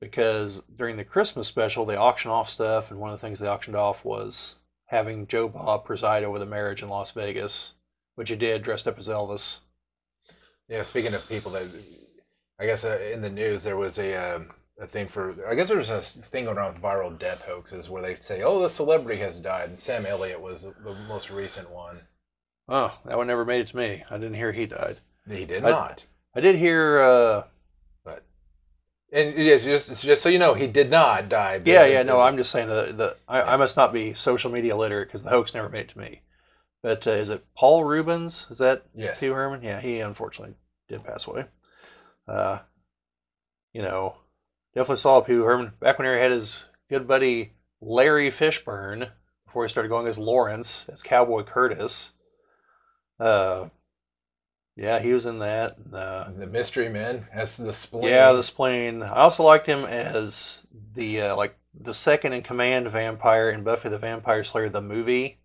because during the Christmas special, they auction off stuff, and one of the things they auctioned off was having Joe Bob preside over the marriage in Las Vegas, which he did dressed up as Elvis. Yeah, speaking of people that, I guess uh, in the news there was a uh, a thing for. I guess there was a thing going around with viral death hoaxes where they say, "Oh, the celebrity has died," and Sam Elliott was the most recent one. Oh, that one never made it to me. I didn't hear he died. He did I- not. I did hear. Uh, And yes, just just so you know, he did not die. yeah, yeah. No, I'm just saying the the I, I must not be social media literate because the hoax never made it to me. But uh, is it Paul Reubens? Is that yes. Wee Herman? Yeah, he unfortunately did pass away. Uh, you know, definitely saw Pee Wee Herman back when he had his good buddy Larry Fishburne before he started going as Lawrence as Cowboy Curtis. Uh, yeah, he was in that. Uh, The Mystery Men. That's the spleen. yeah, the spleen. I also liked him as the uh, like the second in command vampire in Buffy the Vampire Slayer the movie.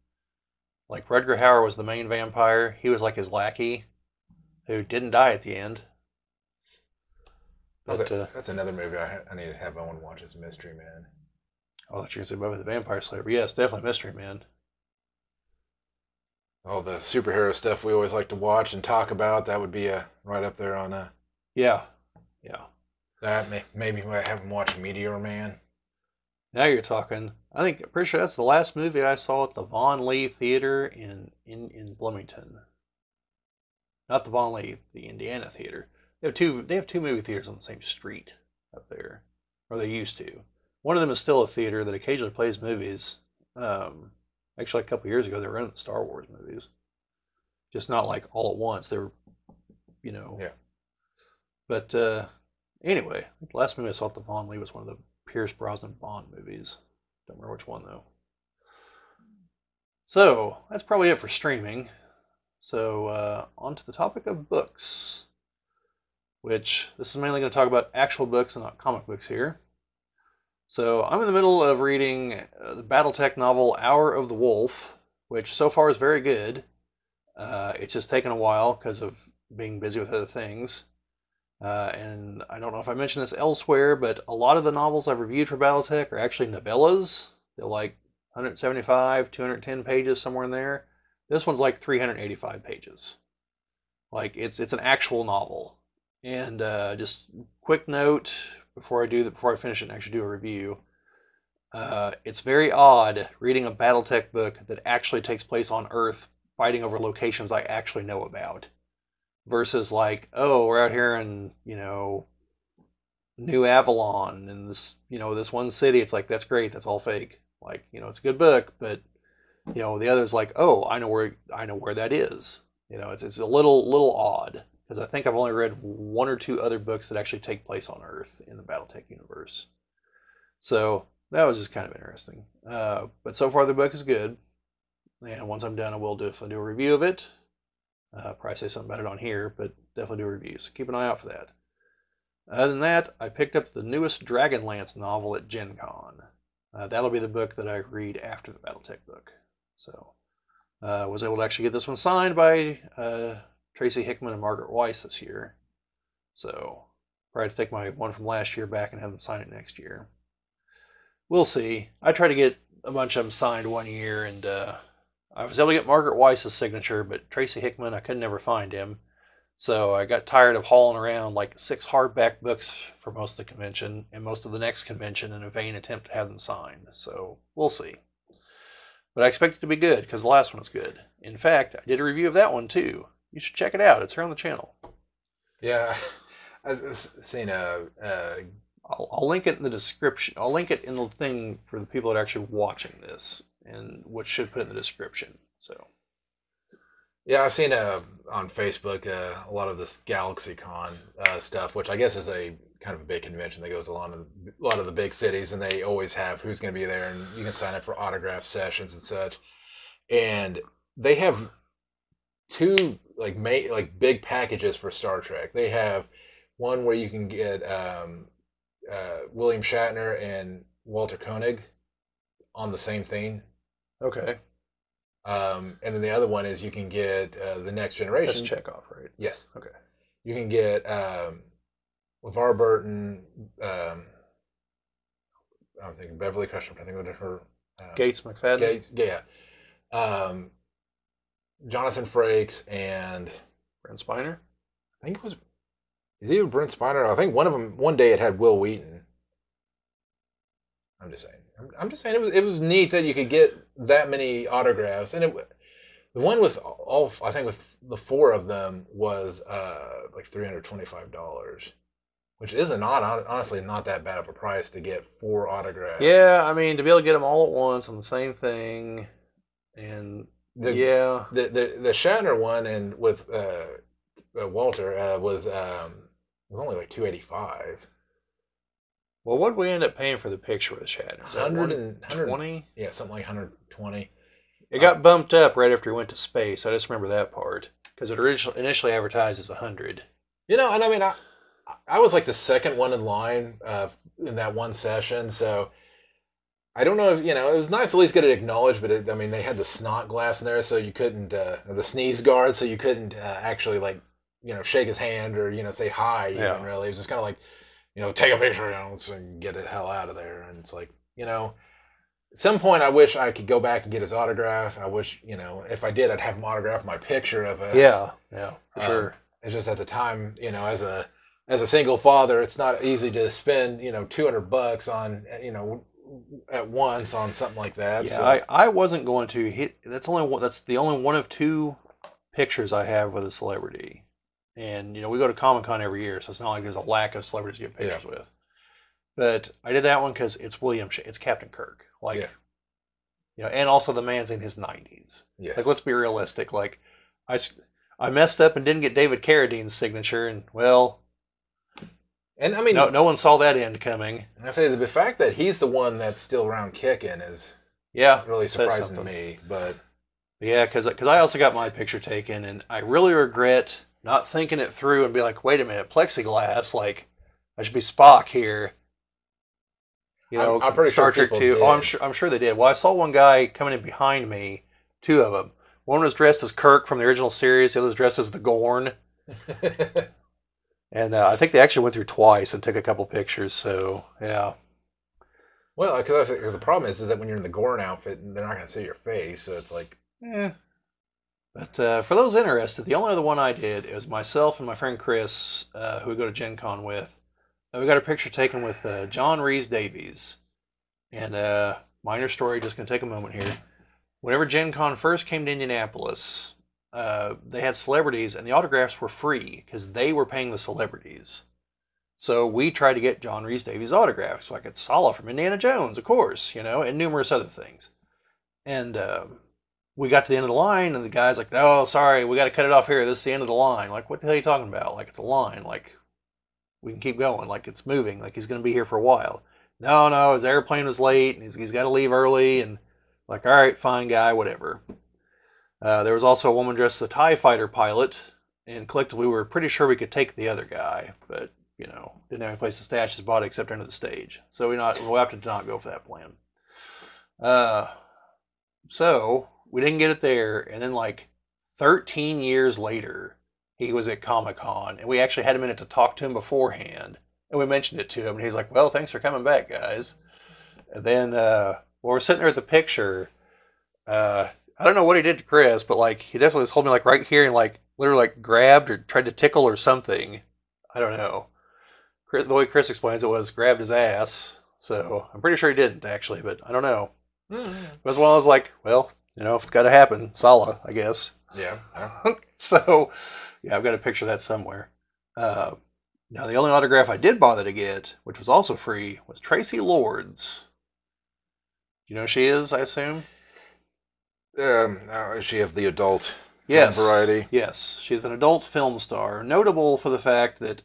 Like Rutger Hauer was the main vampire. He was like his lackey, who didn't die at the end. That's, But uh, that's another movie I, ha- I need to have Owen watch. Is Mystery Man. I thought you were say Buffy the Vampire Slayer, but yes, definitely Mystery Man. All the superhero stuff we always like to watch and talk about. That would be uh, right up there on uh, Yeah, yeah. that. May- Maybe I have him watch Meteor Man. Now you're talking. I think I'm pretty sure that's the last movie I saw at the Von Lee Theater in in in Bloomington. Not the Von Lee, the Indiana Theater. They have two. They have two movie theaters on the same street up there, or they used to. One of them is still a theater that occasionally plays movies. Um, actually, a couple years ago, they were running the Star Wars movies, just not like all at once. They were, you know. Yeah. But uh, anyway, the last movie I saw at the Von Lee was one of the Pierce Brosnan Bond movies. Don't remember which one though. So that's probably it for streaming. So uh, on to the topic of books, which this is mainly going to talk about actual books and not comic books here. So I'm in the middle of reading uh, the BattleTech novel Hour of the Wolf, which so far is very good. Uh, it's just taken a while because of being busy with other things. Uh, and I don't know if I mentioned this elsewhere, but a lot of the novels I've reviewed for BattleTech are actually novellas. They're like 175, 210 pages, somewhere in there. This one's like 385 pages. Like it's it's an actual novel. And uh, just quick note before I do that, before I finish it and actually do a review. Uh, it's very odd reading a BattleTech book that actually takes place on Earth, fighting over locations I actually know about versus like, oh, we're out here in, you know, New Avalon and this, you know, this one city. It's like that's great. That's all fake. Like, you know, it's a good book, but you know, the other's like, oh, I know where I know where that is. You know, it's it's a little little odd because I think I've only read one or two other books that actually take place on Earth in the BattleTech universe. So that was just kind of interesting. Uh, but so far the book is good, and once I'm done, I will definitely do a review of it. Uh, probably say something about it on here, but definitely do a review. So keep an eye out for that. Other than that, I picked up the newest Dragonlance novel at Gen Con. Uh, that'll be the book that I read after the Battletech book. So I uh, was able to actually get this one signed by uh, Tracy Hickman and Margaret Weis this year. So probably to take my one from last year back and have them sign it next year. We'll see. I try to get a bunch of them signed one year, and uh, I was able to get Margaret Weis's signature, but Tracy Hickman, I could never find him. So I got tired of hauling around like six hardback books for most of the convention and most of the next convention in a vain attempt to have them signed. So we'll see. But I expect it to be good because the last one was good. In fact, I did a review of that one too. You should check it out. It's here on the channel. Yeah, I've seen a. Uh, I'll, I'll link it in the description. I'll link it in the thing for the people that are actually watching this, and which should put in the description. So yeah, I've seen uh, on Facebook uh, a lot of this GalaxyCon uh, stuff, which I guess is a kind of a big convention that goes along in a lot of the big cities, and they always have who's going to be there, and you can sign up for autograph sessions and such. And they have two like ma- like big packages for Star Trek. They have one where you can get um, uh, William Shatner and Walter Koenig on the same thing. okay, Um, and then the other one is you can get uh, the next Generation. that's. Chekov, right? Yes. Okay. You can get um, LeVar Burton. Um, I'm thinking Beverly Crusher. I think what her. Uh, Gates McFadden. Gates. Yeah. Um, Jonathan Frakes and Brent Spiner. I think it was. Is it Brent Spiner? I think one of them. One day it had Wil Wheaton. I'm just saying. I'm, I'm just saying it was it was neat that you could get that many autographs, and it The one with all, I think with the four of them was uh, like three hundred twenty-five dollars, which is not honestly not that bad of a price to get four autographs. Yeah, I mean to be able to get them all at once on the same thing, and The- yeah, the the the Shatner one and with uh, uh, Walter uh, was um was only like two eighty-five. well, what we end up paying for the picture with Shatner? Is that Hundred and hundred 120? yeah, something like hundred twenty. It got bumped up right after he went to space. I just remember that part because it originally initially advertised as a hundred. You know, and I mean, I I was like the second one in line uh, in that one session, so I don't know if you know. It was nice at least get it acknowledged, but it, I mean, they had the snot glass in there, so you couldn't uh, the sneeze guard, so you couldn't uh, actually like you know shake his hand or you know say hi. Even Yeah. really, it was just kind of like you know take a picture you know, so get the hell out of there. And it's like you know. At some point, I wish I could go back and get his autograph. I wish, you know, if I did, I'd have him autograph my picture of us. Yeah, yeah, Um, sure. It's just at the time, you know, as a as a single father, it's not easy to spend, you know, two hundred bucks on, you know, at once on something like that. Yeah, so, I, I wasn't going to hit. That's only one. That's the only one of two pictures I have with a celebrity. And you know, we go to Comic Con every year, so it's not like there's a lack of celebrities to get pictures with. But I did that one because it's William. Sh- It's Captain Kirk. Like, Yeah. you know, and also the man's in his nineties. yes. Like, let's be realistic. Like, I I messed up and didn't get David Carradine's signature, and well, and I mean, no, no one saw that end coming. I say the fact that he's the one that's still around kicking is Yeah, really surprising to me. But Yeah, because because I also got my picture taken, and I really regret not thinking it through and be like, wait a minute, plexiglass, like I should be Spock here. You I'm- know, I'm pretty Star sure Trek Two. Oh, I'm sure. I'm sure they did. Well, I saw one guy coming in behind me, two of them. One was dressed as Kirk from the original series. The other was dressed as the Gorn, [laughs] and uh, I think they actually went through twice and took a couple pictures. So yeah, well, because think the problem is, is that when you're in the Gorn outfit, they're not going to see your face, so it's like, Eh. But uh, for those interested, the only other one I did was myself and my friend Chris, uh, who we go to Gen Con with. Uh, we got a picture taken with uh, John Rhys-Davies. And uh, minor story, just going to take a moment here. Whenever Gen Con first came to Indianapolis, uh, they had celebrities, and the autographs were free because they were paying the celebrities. So we tried to get John Rhys-Davies' autograph, so I could Sallah from Indiana Jones, of course, you know, and numerous other things. And um, we got to the end of the line, and the guy's like, "No, sorry, we got to cut it off here. This is the end of the line." Like, what the hell are you talking about? Like, it's a line. Like, we can keep going. Like, it's moving. Like, he's going to be here for a while. No, no, his airplane was late, and he's, he's got to leave early. And like, all right, fine, guy, whatever. Uh, there was also a woman dressed as a Tie Fighter pilot, and collectively, we were pretty sure we could take the other guy, but you know, didn't have a place to stash his body except under the stage. So we not we opted to not go for that plan. Uh, so we didn't get it there, and then like 13 years later, he was at Comic Con, and we actually had a minute to talk to him beforehand, and we mentioned it to him, and he's like, "Well, thanks for coming back, guys." And then uh, while we're sitting there at the picture, uh, I don't know what he did to Chris, but like he definitely was holding me like right here and like literally like grabbed or tried to tickle or something. I don't know. Chris, the way Chris explains it was grabbed his ass. So I'm pretty sure he didn't actually, but I don't know. mm, It was one of those like, well, you know, if it's got to happen, Sallah, I guess. yeah. yeah. [laughs] so, yeah, I've got a picture of that somewhere. Uh, now, the only autograph I did bother to get, which was also free, was Traci Lords. You know who she is, I assume? Um, now, is she of the adult Yes. variety? Yes. She's an adult film star, notable for the fact that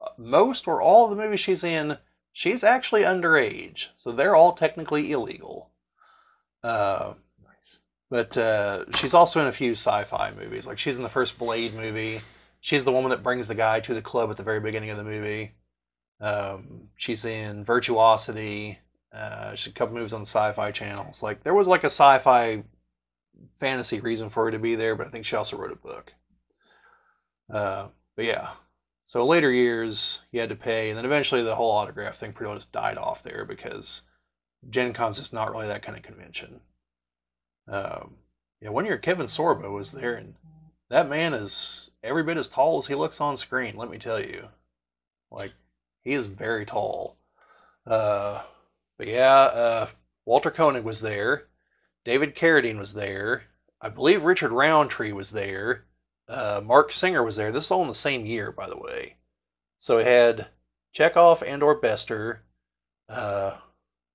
uh, most or all of the movies she's in, she's actually underage. So they're all technically illegal. Uh, Nice. but uh, she's also in a few sci-fi movies. Like she's in the first Blade movie. She's the woman that brings the guy to the club at the very beginning of the movie. Um, she's in Virtuosity. Uh, she's a couple movies on the Sci-Fi channels. Like there was like a sci-fi fantasy reason for her to be there, but I think she also wrote a book. Uh, but yeah, so later years you had to pay, and then eventually the whole autograph thing pretty much died off there because Gen Con's just not really that kind of convention. Um, yeah, one year Kevin Sorbo was there, and that man is every bit as tall as he looks on screen. Let me tell you, like he is very tall. Uh, but yeah, uh, Walter Koenig was there. David Carradine was there. I believe Richard Roundtree was there. Uh, Marc Singer was there. This is all in the same year, by the way. So it had Chekov and or Bester, uh,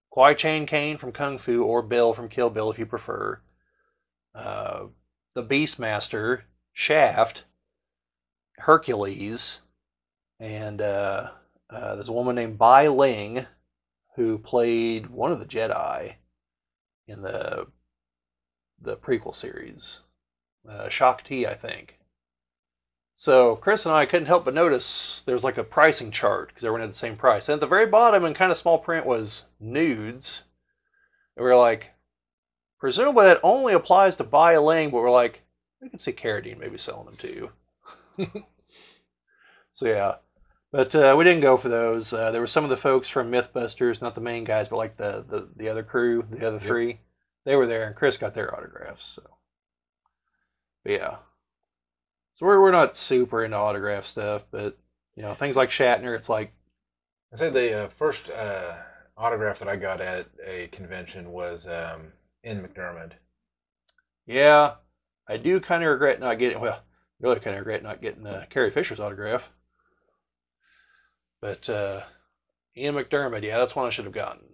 Kwai Chang Caine from Kung Fu, or Bill from Kill Bill, if you prefer. Uh, the Beastmaster, Shaft, Hercules, and uh, uh, there's a woman named Bai Ling who played one of the Jedi in the the prequel series, uh, Shaak Ti, I think. So Chris and I couldn't help but notice there's like a pricing chart because everyone had the same price. And at the very bottom, in kind of small print, was nudes. And we were like, presumably that only applies to Bai Ling, but we're like, we can see Carradine maybe selling them too. [laughs] so yeah, but uh, we didn't go for those. Uh, there were some of the folks from MythBusters, not the main guys, but like the the, the other crew, the other Yep. three. They were there, and Chris got their autographs. So, but yeah. So we're we're not super into autograph stuff, but you know things like Shatner, it's like I say the uh, first uh, autograph that I got at a convention was um, Ian McDiarmid. yeah, I do kind of regret not getting. Well, really kind of regret not getting uh, Carrie Fisher's autograph. But uh, Ian McDiarmid, yeah, that's one I should have gotten.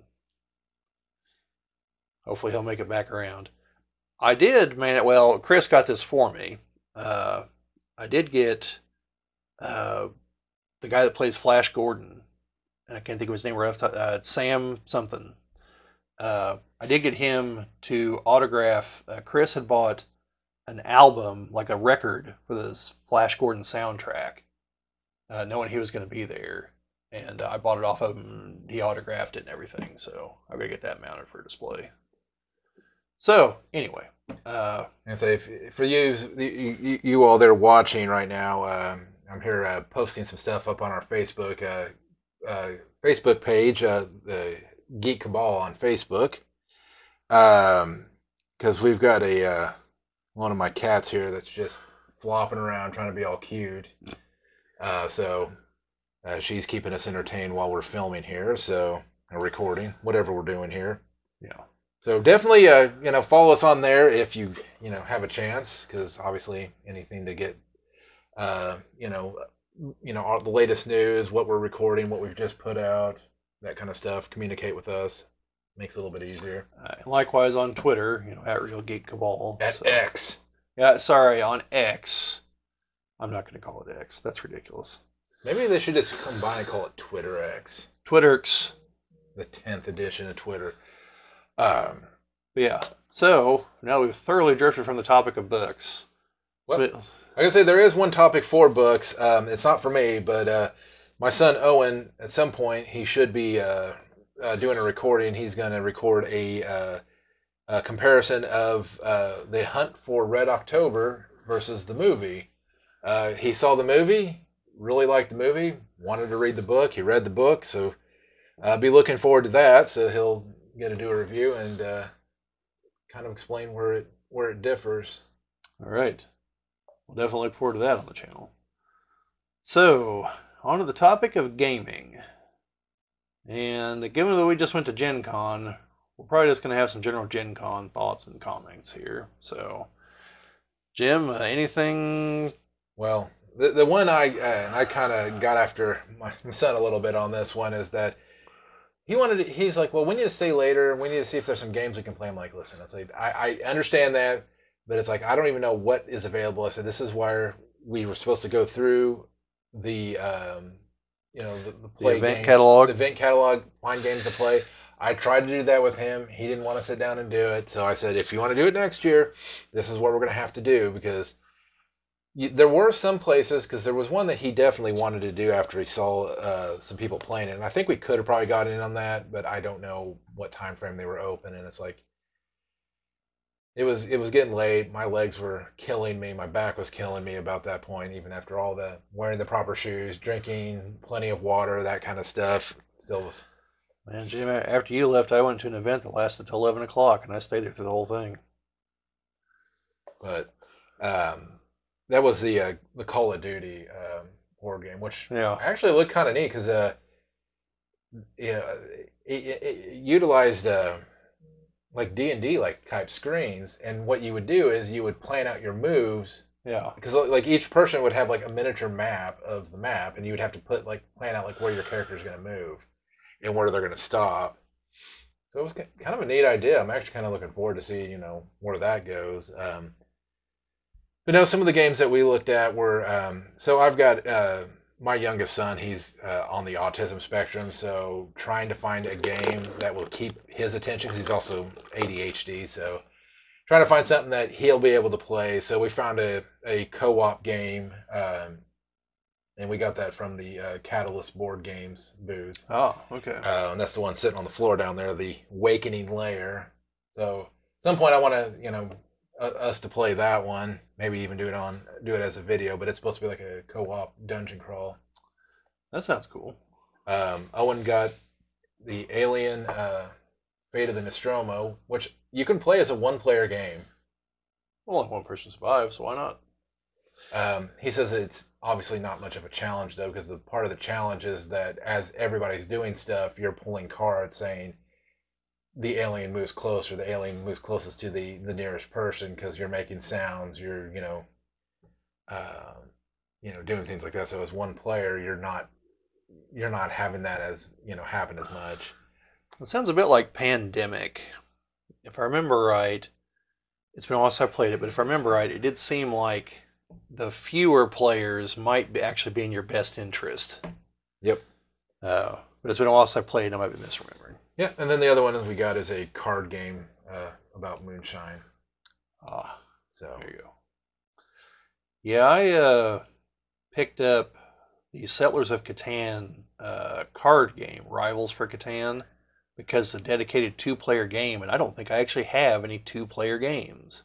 Hopefully, he'll make it back around. I did, man. Well, Chris got this for me. Uh, I did get uh, the guy that plays Flash Gordon, and I can't think of his name right off. Uh, it's Sam something. Uh, I did get him to autograph. Uh, Chris had bought an album, like a record, for this Flash Gordon soundtrack, uh, knowing he was going to be there. And I bought it off of him. He autographed it and everything. So I'm going to get that mounted for display. So, anyway. Uh, And say if, for you, you, you all there watching right now, um, I'm here uh, posting some stuff up on our Facebook uh, uh, Facebook page, uh, the Geek Cabal on Facebook, because we've got a uh, one of my cats here that's just flopping around trying to be all cute. Uh, so uh, she's keeping us entertained while we're filming here, so or recording, whatever we're doing here. yeah. So definitely, uh, you know, follow us on there if you, you know, have a chance, because obviously anything to get, uh, you know, you know, all the latest news, what we're recording, what we've just put out, that kind of stuff. Communicate with us makes it a little bit easier. Uh, likewise on Twitter, you know, at Real Geek Cabal. At So- X, Yeah, sorry, on X. I'm not going to call it X. That's ridiculous. maybe they should just combine and call it Twitter X, Twitterx. the tenth edition of Twitter. Um, yeah. So now we've thoroughly drifted from the topic of books. Well, But- I say, there is one topic for books. Um, it's not for me, but uh, my son Owen, at some point, he should be uh, uh, doing a recording. He's going to record a, uh, a comparison of uh, the Hunt for Red October versus the movie. Uh, he saw the movie, really liked the movie, wanted to read the book. He read the book, so uh, be looking forward to that. So he'll get to do a review and uh, kind of explain where it where it differs. All right. We'll definitely look forward to that on the channel. So, on to the topic of gaming. And given that we just went to Gen Con, we're probably just going to have some general Gen Con thoughts and comments here. So, Jim, uh, anything? Well, the the one I uh, I kind of got after my, my [laughs] son a little bit on this one is that he wanted to, he's like, well, we need to stay later. And we need to see if there's some games we can play. I'm like, listen, it's like I, I understand that, but it's like I don't even know what is available. I said this is where we were supposed to go through the um, you know the, the The play event game- catalog? the event catalog, find games to play. I tried to do that with him. He didn't want to sit down and do it. So I said, if you want to do it next year, this is what we're going to have to do because there were some places because there was one that he definitely wanted to do after he saw uh, some people playing it, and I think we could have probably got in on that, but I don't know what time frame they were open, and it's like it was it was getting late. My legs were killing me. My back was killing me about that point. Even after all the wearing the proper shoes, drinking plenty of water, that kind of stuff, still was Man, Jim, after you left, I went to an event that lasted till 11 o'clock, and I stayed there through the whole thing. but um, that was the uh, the Call of Duty um, war game, which Yeah. actually looked kind of neat because uh, yeah, it, it, it utilized uh, like D and D like type screens, and what you would do is you would plan out your moves Yeah. because like each person would have like a miniature map of the map, and you would have to put like plan out like where your character is going to move and where they're going to stop. So it was kind of a neat idea. I'm actually kind of looking forward to see you know where that goes. Um, but no, some of the games that we looked at were um, so I've got uh, my youngest son. He's uh, on the autism spectrum, so trying to find a game that will keep his attention. 'cause he's also ADHD, so trying to find something that he'll be able to play. So we found a, a co-op game, um, and we got that from the uh, Catalyst board games booth. Oh, okay. Uh, and that's the one sitting on the floor down there, the Wakening Layer. So at some point, I want to, you know, us to play that one. Maybe even do it on, do it as a video. But it's supposed to be like a co-op dungeon crawl. That sounds cool. Um, Owen got the Alien uh, Fate of the Nostromo, which you can play as a one-player game. Well, if one person survives, why not? Um, he says it's obviously not much of a challenge though, because the part of the challenge is that as everybody's doing stuff, you're pulling cards saying the alien moves closer, the alien moves closest to the the nearest person, because you're making sounds, you're you know, uh, you know, doing things like that. So as one player, you're not you're not having that as you know happen as much. It sounds a bit like Pandemic. If I remember right, it's been a while since I played it, but if I remember right, it did seem like the fewer players might be actually be in your best interest. Yep. Uh, but it's been a while since I played, I might be misremembering. Yeah, and then the other one is we got is a card game uh, about moonshine. Ah, So there you go. Yeah, I uh, picked up the Settlers of Catan uh, card game, Rivals for Catan, because it's a dedicated two-player game, and I don't think I actually have any two-player games.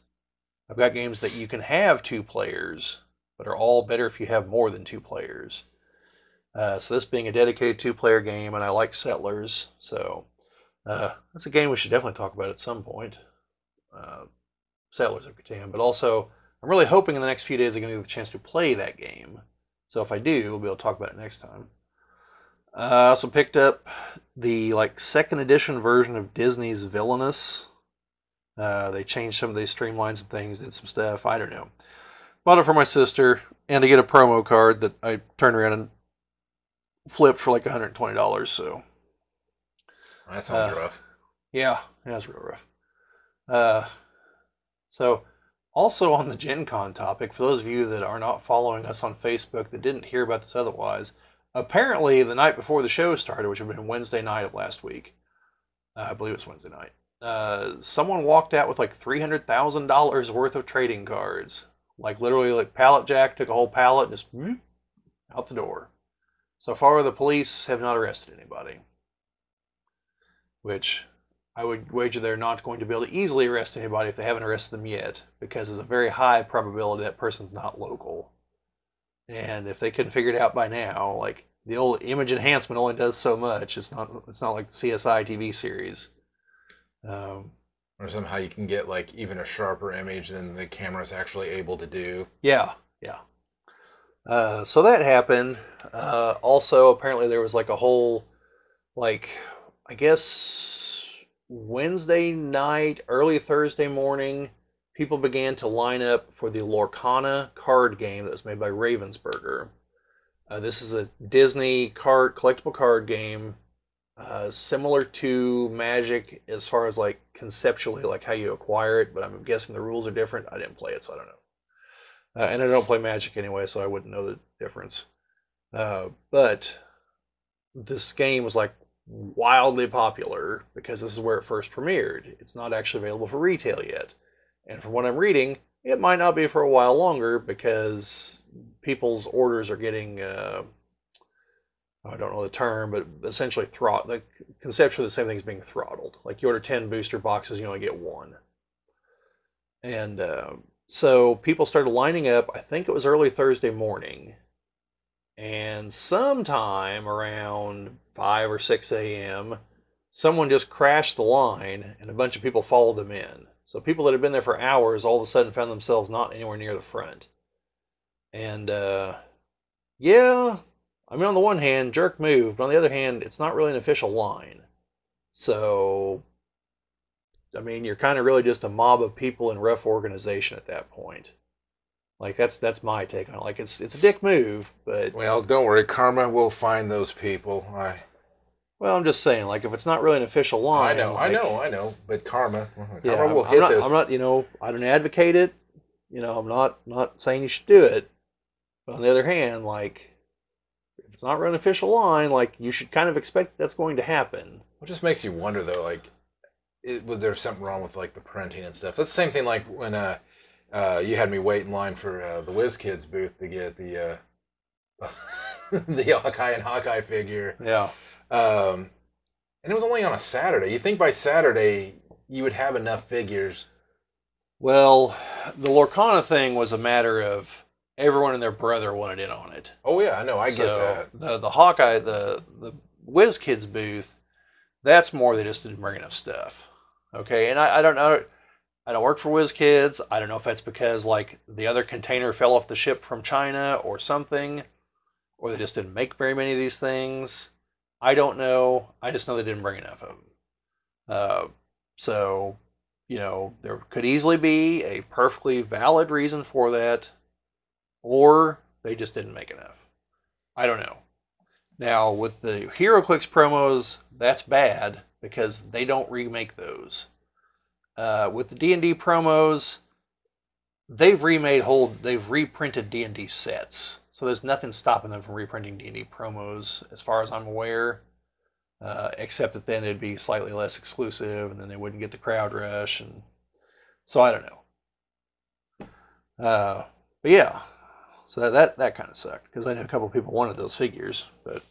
I've got games that you can have two players, but are all better if you have more than two players. Uh, so this being a dedicated two-player game, and I like Settlers, so uh, that's a game we should definitely talk about at some point. Uh, Settlers of Catan, but also I'm really hoping in the next few days I'm going to get a chance to play that game. So if I do, we'll be able to talk about it next time. Uh, I also picked up the like second edition version of Disney's Villainous. Uh, they changed some of these streamlines and things, did some stuff. I don't know. Bought it for my sister and to get a promo card that I turned around and flipped for like $120. So that sounds Uh, rough. yeah, yeah, it's real rough. Uh, so, also on the Gen Con topic, for those of you that are not following us on Facebook that didn't hear about this otherwise, apparently the night before the show started, which had been Wednesday night of last week, uh, I believe it was Wednesday night, uh, someone walked out with like $300,000 worth of trading cards. Like literally, like pallet jack took a whole pallet and just out the door. So far, the police have not arrested anybody. Which I would wager they're not going to be able to easily arrest anybody if they haven't arrested them yet, because there's a very high probability that person's not local. And if they couldn't figure it out by now, like the old image enhancement only does so much. It's not it's not like the CSI TV series. Um, Or somehow you can get like even a sharper image than the camera's actually able to do. Yeah, yeah. Uh, so that happened. Uh, also, apparently there was like a whole, like, I guess Wednesday night, early Thursday morning, people began to line up for the Lorcana card game that was made by Ravensburger. Uh, this is a Disney card collectible card game, uh, similar to Magic as far as like conceptually, like how you acquire it. But I'm guessing the rules are different. I didn't play it, so I don't know. Uh, and I don't play Magic anyway, so I wouldn't know the difference. Uh, but this game was like wildly popular because this is where it first premiered. It's not actually available for retail yet. And from what I'm reading, it might not be for a while longer because people's orders are getting, uh, I don't know the term, but essentially throttled. Like, conceptually, the same thing as being throttled. Like you order 10 booster boxes, you only get one. And uh, so people started lining up. I think it was early Thursday morning. And sometime around 5 or 6 a.m., someone just crashed the line and a bunch of people followed them in. So people that had been there for hours all of a sudden found themselves not anywhere near the front. And uh, yeah, I mean, on the one hand, jerk move, but on the other hand, it's not really an official line. So I mean, you're kind of really just a mob of people in rough organization at that point. Like that's that's my take on it. Like it's it's a dick move, but Well, don't worry, karma will find those people. I well, I'm just saying, like if it's not really an official line, I know, I know, I know. But karma, karma Yeah, will I'm, hit not, those. I'm not, you know, I don't advocate it. You know, I'm not not saying you should do it. But on the other hand, like if it's not really an official line, like you should kind of expect that's going to happen. It just makes you wonder though, like, it, was there something wrong with like the printing and stuff? That's the same thing like when uh, uh, you had me wait in line for uh, the WizKids booth to get the uh, [laughs] the Hawkeye and Hawkeye figure, Yeah. um, and it was only on a Saturday. You think by Saturday you would have enough figures? Well, the Lorcana thing was a matter of everyone and their brother wanted in on it. Oh yeah, I know, I get that. The the Hawkeye, the the WizKids booth, that's more than just didn't bring enough stuff. Okay, and I, I don't know. I don't work for WizKids. I don't know if that's because like the other container fell off the ship from China or something, or they just didn't make very many of these things. I don't know. I just know they didn't bring enough of them. Uh, so, you know, there could easily be a perfectly valid reason for that, or they just didn't make enough. I don't know. Now, with the HeroClix promos, that's bad because they don't remake those. Uh, with the D&D promos, they've remade whole, they've reprinted D&D sets. So there's nothing stopping them from reprinting D&D promos, as far as I'm aware. Uh, except that then it'd be slightly less exclusive, and then they wouldn't get the crowd rush, and so I don't know. Uh, but yeah, so that that, that kind of sucked because I know a couple people wanted those figures, but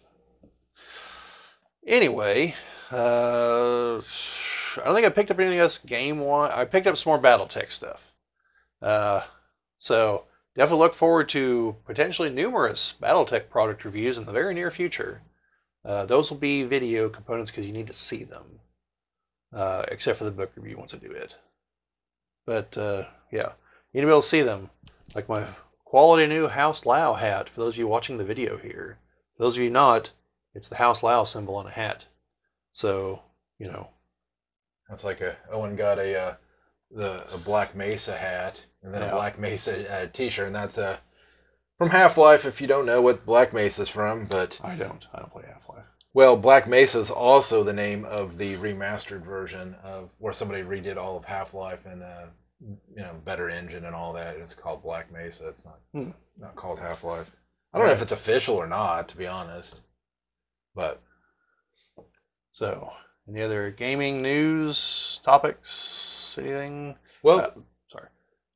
anyway, uh, I don't think I picked up anything else game one. I picked up some more BattleTech stuff. Uh, so definitely look forward to potentially numerous BattleTech product reviews in the very near future. Uh, those will be video components because you need to see them, uh, except for the book review once I do it. But uh, yeah, you need to be able to see them. Like my quality new House Liao hat for those of you watching the video here. For those of you not, it's the House Liao symbol on a hat. So, you know, That's like a Owen got a uh, the a Black Mesa hat and then Yeah. a Black Mesa uh, T-shirt, and that's uh, from Half Life. If you don't know what Black Mesa's from, but I don't. I don't play Half Life. well, Black Mesa is also the name of the remastered version of where somebody redid all of Half Life and uh, you know better engine and all that. It's called Black Mesa. It's not Hmm. not called Half Life. I don't know if it's official or not, to be honest. But So, any other gaming news topics? Anything? well, Uh, sorry,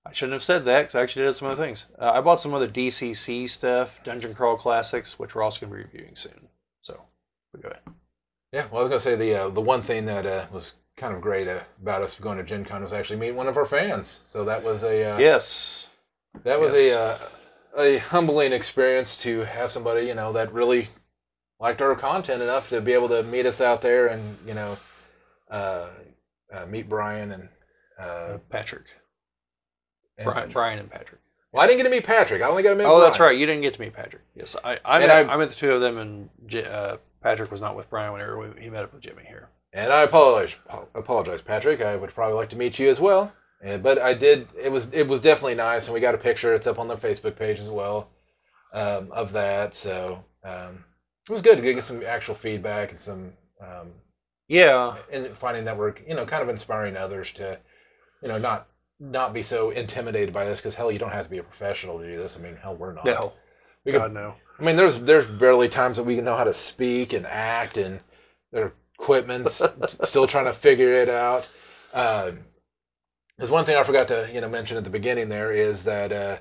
I shouldn't have said that because I actually did some other things. Uh, I bought some other DCC stuff, Dungeon Crawl Classics, which we're also going to be reviewing soon. So, we go ahead. Yeah, well, I was gonna say the uh, the one thing that uh, was kind of great uh, about us going to Gen Con was actually meeting one of our fans. So that was a uh, Yes. that was yes. a uh, a humbling experience to have somebody you know that really liked our content enough to be able to meet us out there and you know uh, uh, meet Brian and. Uh, Patrick. and Brian, Patrick. Brian and Patrick. Well, I didn't get to meet Patrick. I only got to meet. Oh, that's right. You didn't get to meet Patrick. Yes, I I met, I- I, met the two of them, and uh, Patrick was not with Brian whenever we, he met up with Jimmy here. And I apologize, apologize, Patrick. I would probably like to meet you as well. Uh, but I did. It was it was definitely nice, and we got a picture. It's up on the Facebook page as well um, of that. So um, it was good to get some actual feedback and some um, Yeah. and finding that we're you know kind of inspiring others to you know not not be so intimidated by this because hell you don't have to be a professional to do this. I mean hell we're not. No. we can God no. I mean, there's there's barely times that we know how to speak and act, and their equipment's [laughs] still trying to figure it out. Um, there's one thing I forgot to you know mention at the beginning. There is that uh,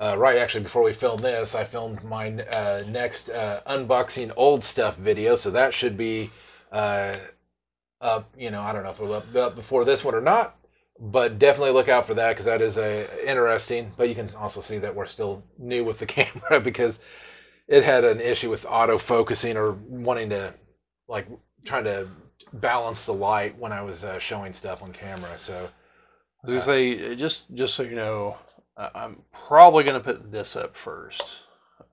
uh, right actually before we filmed this, I filmed my uh, next uh, unboxing old stuff video, so that should be uh, up. You know, I don't know if it'll up, up before this one or not. But definitely look out for that because that is a interesting. But you can also see that we're still new with the [laughs] camera because it had an issue with auto focusing or wanting to like trying to balance the light when I was uh, showing stuff on camera. So I was gonna say just just so you know, I- I'm probably gonna put this up first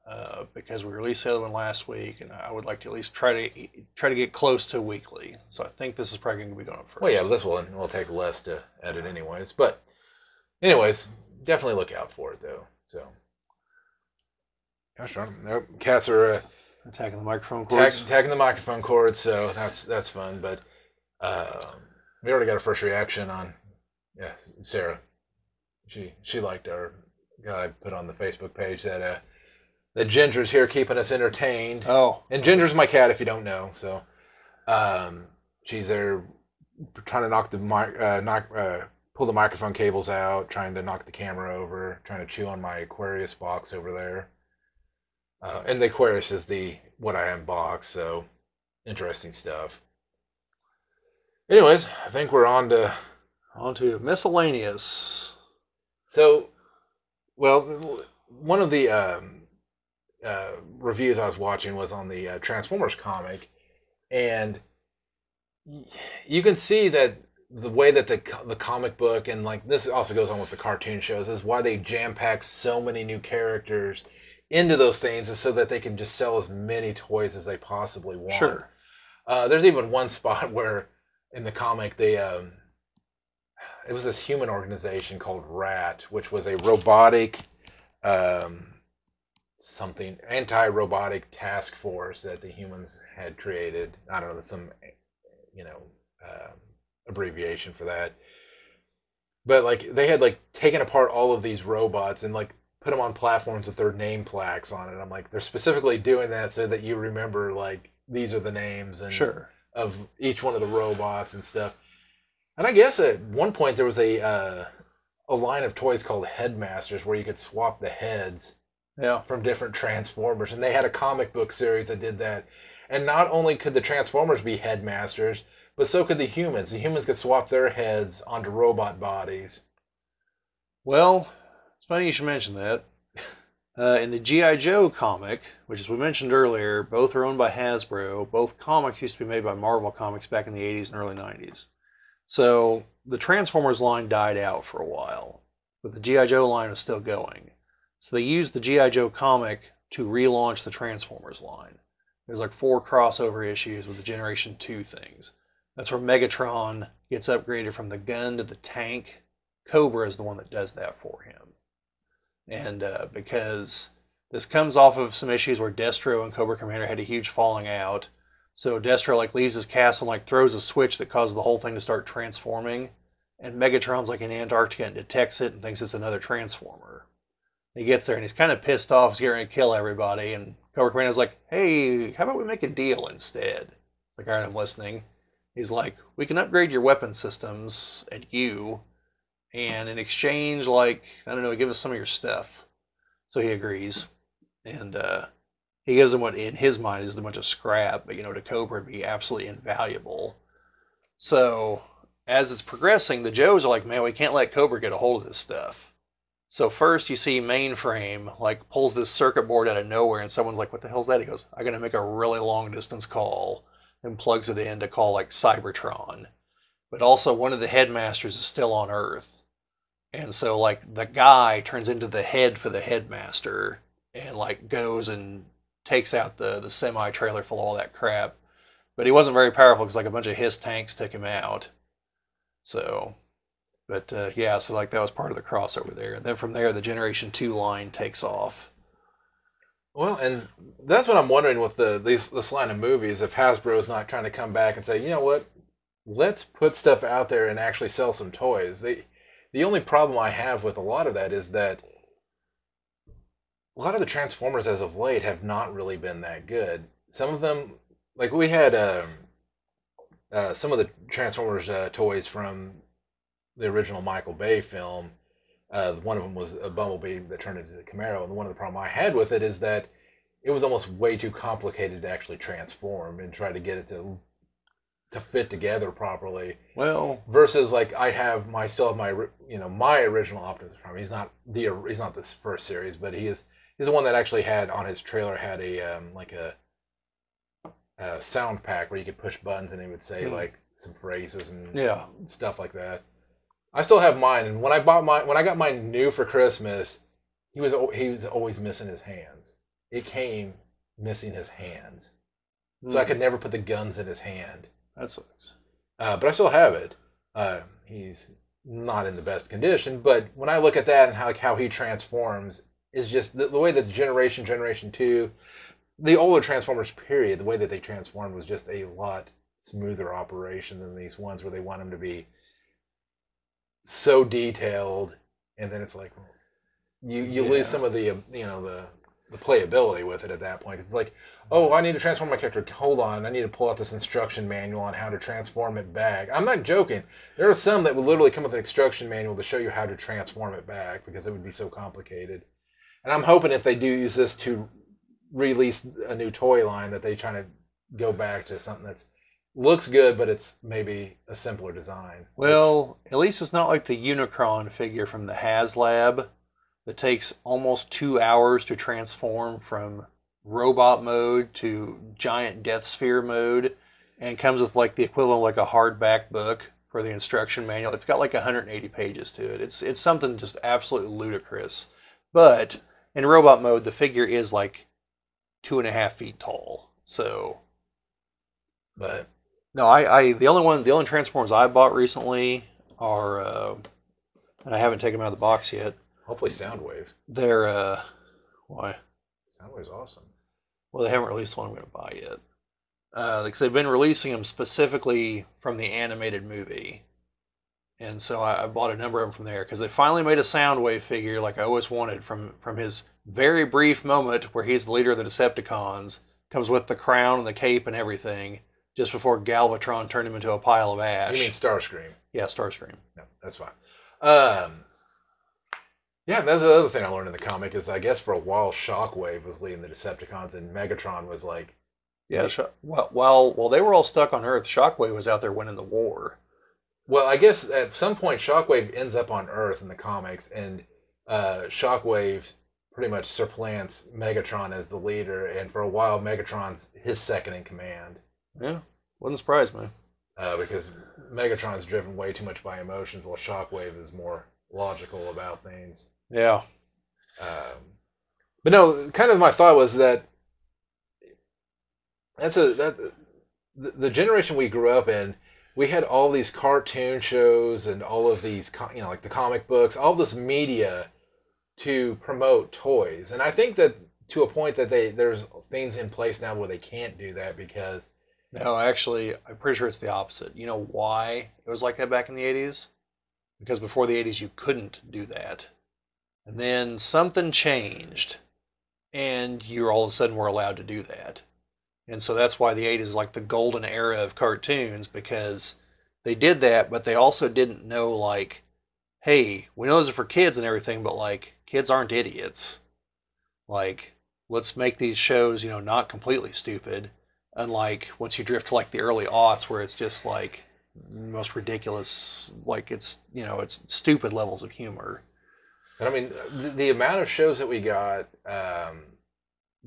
uh, because we released the other one last week, and I would like to at least try to try to get close to weekly. So I think this is probably going to be going up first. Well, yeah, this one will take less to edit, anyways. But, anyways, definitely look out for it though. So, gosh darn, nope, cats are uh, attacking the microphone tack, cords. attacking the microphone cords, so that's that's fun. But uh, we already got a first reaction on, yeah, Sarah. She she liked our guy put on the Facebook page that uh, that Ginger's here keeping us entertained. Oh, And Ginger's my cat, if you don't know. So, um, she's there trying to knock the mic, uh, knock, uh, pull the microphone cables out, trying to knock the camera over, trying to chew on my Aquarius box over there. Uh, and the Aquarius is the what I am box, so interesting stuff. Anyways, I think we're on to on to miscellaneous. So, well, one of the um, uh, reviews I was watching was on the uh, Transformers comic, and you can see that the way that the the comic book and like this also goes on with the cartoon shows is why they jam pack so many new characters into those things is so that they can just sell as many toys as they possibly want. Sure. Uh, there's even one [laughs] spot where in the comic they um, it was this human organization called RAT, which was a robotic um, something anti-robotic task force that the humans had created. I don't know some you know um abbreviation for that. But like they had like taken apart all of these robots and like put them on platforms with their name plaques on it. I'm like they're specifically doing that so that you remember like these are the names and Sure. of each one of the robots and stuff. And I guess at one point there was a uh, a line of toys called Headmasters where you could swap the heads Yeah. from different Transformers, and they had a comic book series that did that. And not only could the Transformers be headmasters, but so could the humans. The humans could swap their heads onto robot bodies. Well, it's funny you should mention that. [laughs] Uh, in the G.I. Joe comic, which as we mentioned earlier, both are owned by Hasbro. Both comics used to be made by Marvel Comics back in the 80s and early 90s. So the Transformers line died out for a while, but the G.I. Joe line was still going. So they used the G.I. Joe comic to relaunch the Transformers line. There's like four crossover issues with the Generation 2 things. That's where Megatron gets upgraded from the gun to the tank Cobra is the one that does that for him. And uh, because this comes off of some issues where Destro and Cobra Commander had a huge falling out, so Destro like leaves his castle and like throws a switch that causes the whole thing to start transforming, and Megatron's like in Antarctica and detects it and thinks it's another Transformer. He gets there and he's kind of pissed off, he's ready to kill everybody, and Cobra Commander's like, "Hey, how about we make a deal instead?" Like, all right, I'm listening. He's like, "We can upgrade your weapon systems and you." and in exchange, like I don't know, give us some of your stuff. So he agrees, and uh, he gives him what in his mind is a bunch of scrap, but you know to Cobra it'd be absolutely invaluable. So as it's progressing, the Joes are like, man, we can't let Cobra get a hold of this stuff. So first you see Mainframe like pulls this circuit board out of nowhere, and someone's like, what the hell's that? He goes, I'm gonna make a really long distance call, and plugs it in to call like Cybertron. But also one of the headmasters is still on Earth. And so like the guy turns into the head for the headmaster and like goes and takes out the the semi trailer full of all that crap. But he wasn't very powerful because like a bunch of his tanks took him out. So, but uh, yeah, so like that was part of the crossover there. And then from there, the Generation Two line takes off. Well, and that's what I'm wondering with the these this line of movies if Hasbro is not trying to come back and say, you know what, let's put stuff out there and actually sell some toys. They the only problem I have with a lot of that is that a lot of the Transformers as of late have not really been that good. Some of them, like we had um, uh, some of the Transformers uh, toys from the original Michael Bay film. Uh, one of them was a Bumblebee that turned into the Camaro, and one of the problem I had with it is that it was almost way too complicated to actually transform and try to get it to to fit together properly Well, versus like I have my still have my you know my original Optimus Prime. He's not the he's not this first series, but he is he's the one that actually had on his trailer had a um, like a, a sound pack where you could push buttons and it would say Hmm. like some phrases and yeah, stuff like that. I still have mine, and when I bought my when I got mine new for Christmas, he was he was always missing his hands. it came missing his hands, Hmm. so I could never put the guns in his hand. That sucks. Uh, but I still have it. Uh, he's not in the best condition, but when I look at that and how like how he transforms is just the, the way that generation generation two, the older Transformers period, the way that they transformed was just a lot smoother operation than these ones where they want them to be so detailed, and then it's like you you lose some of the um, you know the the playability with it at that point. It's like, oh, I need to transform my character. Hold on, I need to pull out this instruction manual on how to transform it back. I'm not joking. There are some that would literally come with an instruction manual to show you how to transform it back because it would be so complicated. And I'm hoping if they do use this to release a new toy line, that they try to go back to something that's looks good, but it's maybe a simpler design. Well, at least it's not like the Unicron figure from the HasLab that takes almost two hours to transform from robot mode to giant death sphere mode and comes with like the equivalent of like a hardback book for the instruction manual. It's got like 180 pages to it. It's it's something just absolutely ludicrous. But in robot mode, the figure is like two and a half feet tall. So But no, I, I the only one the only transformers I bought recently are uh, and I haven't taken them out of the box yet. hopefully Soundwave. They're uh why? Soundwave's awesome. Well, they haven't released the one I'm going to buy yet. Uh, because they've been releasing them specifically from the animated movie, and so I, I bought a number of them from there because they finally made a Soundwave figure like I always wanted from from his very brief moment where he's the leader of the Decepticons, comes with the crown and the cape and everything, just before Galvatron turned him into a pile of ash. You mean Starscream? yeah, Starscream. No, that's fine. Um, yeah, that's the other thing I learned in the comic is I guess for a while Shockwave was leading the Decepticons and Megatron was like, Yeah, Sho- well, while while they were all stuck on Earth, Shockwave was out there winning the war. Well, I guess at some point Shockwave ends up on Earth in the comics and uh, Shockwave pretty much supplants Megatron as the leader, and for a while Megatron's his second in command Yeah, wasn't surprised, man. uh, because Megatron's driven way too much by emotions, while Shockwave is more logical about things. Yeah, Um, but no, kind of my thought was that that's a that the, the generation we grew up in. We had all these cartoon shows and all of these, you know, like the comic books, all this media to promote toys. And I think that to a point that they there's things in place now where they can't do that because no, actually, I'm pretty sure it's the opposite. You know why it was like that back in the '80s? Because before the '80s, you couldn't do that, and then something changed, and you all of a sudden were allowed to do that. And so that's why the '80s is like the golden era of cartoons because they did that, but they also didn't know like, hey, we know those are for kids and everything, but like kids aren't idiots. Like, let's make these shows, you know, not completely stupid. Unlike once you drift to like the early aughts, where it's just like most ridiculous, like it's you know it's stupid levels of humor. And I mean, the, the amount of shows that we got, um,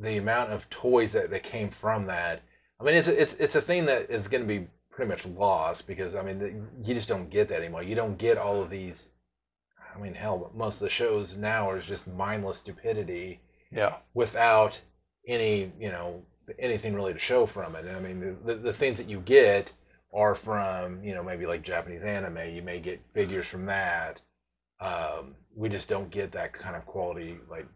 the amount of toys that, that came from that. I mean, it's it's it's a thing that is going to be pretty much lost because I mean, you just don't get that anymore. You don't get all of these. I mean, hell, most of the shows now are just mindless stupidity Yeah, without any, you know, anything really to show from it. And I mean, the, the, the things that you get are from, you know, maybe like Japanese anime. You may get figures from that. Um, we just don't get that kind of quality, like,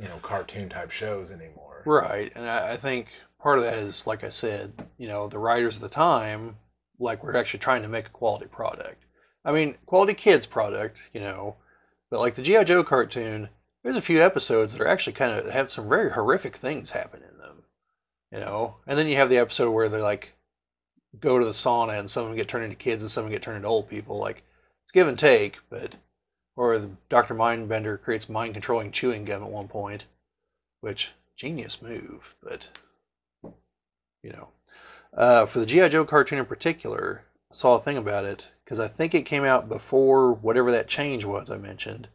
you know, cartoon type shows anymore. right. And I, think part of that is, like I said, you know, the writers of the time, like we're actually trying to make a quality product. I mean, quality kids product, you know, but like the GI Joe cartoon, there's a few episodes that are actually kind of have some very horrific things happen in them, you know. And then you have the episode where they like go to the sauna and some of them get turned into kids and some of them get turned into old people. Like it's give and take, but or Dr. Mindbender creates mind controlling chewing gum at one point, which genius move, but you know. Uh, for the GI Joe cartoon in particular, I saw a thing about it because I think it came out before whatever that change was I mentioned,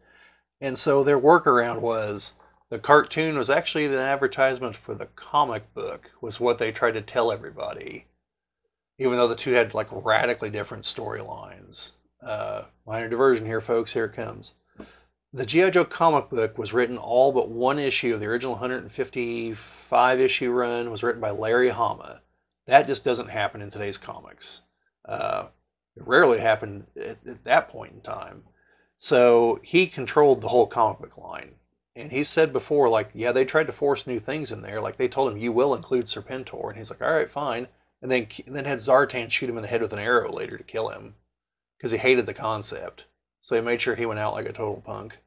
and so their workaround was the cartoon was actually an advertisement for the comic book was what they tried to tell everybody, even though the two had like radically different storylines. Uh, minor diversion here, folks. Here it comes. the GI Joe comic book was written all but one issue of the original 155 issue run was written by Larry Hama. That just doesn't happen in today's comics. Uh, it rarely happened at, at that point in time. So he controlled the whole comic book line. And he said before, like, yeah, they tried to force new things in there. Like they told him, you will include Serpentor, and he's like, all right, fine. And then and then had Zartan shoot him in the head with an arrow later to kill him because he hated the concept. So he made sure he went out like a total punk.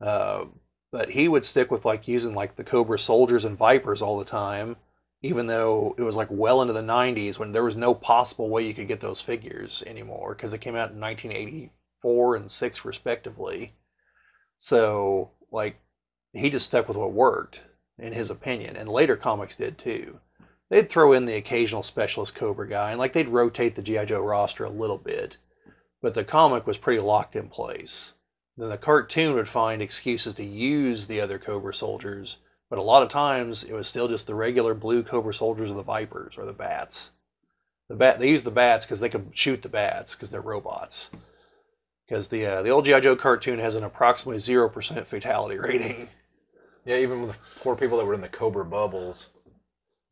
Uh, but he would stick with like using like the Cobra soldiers and Vipers all the time, even though it was like well into the 90s when there was no possible way you could get those figures anymore because they came out in 1984 and 6 respectively. So like he just stuck with what worked in his opinion, and later comics did too. They'd throw in the occasional specialist Cobra guy, and like they'd rotate the GI Joe roster a little bit, but the comic was pretty locked in place. Then the cartoon would find excuses to use the other Cobra soldiers, but a lot of times it was still just the regular blue Cobra soldiers or the Vipers or the Bats. The bat they used the bats because they could shoot the bats because they're robots. Because the uh, the old GI Joe cartoon has an approximately zero percent fatality rating. [laughs] Yeah, even with the poor people that were in the Cobra bubbles.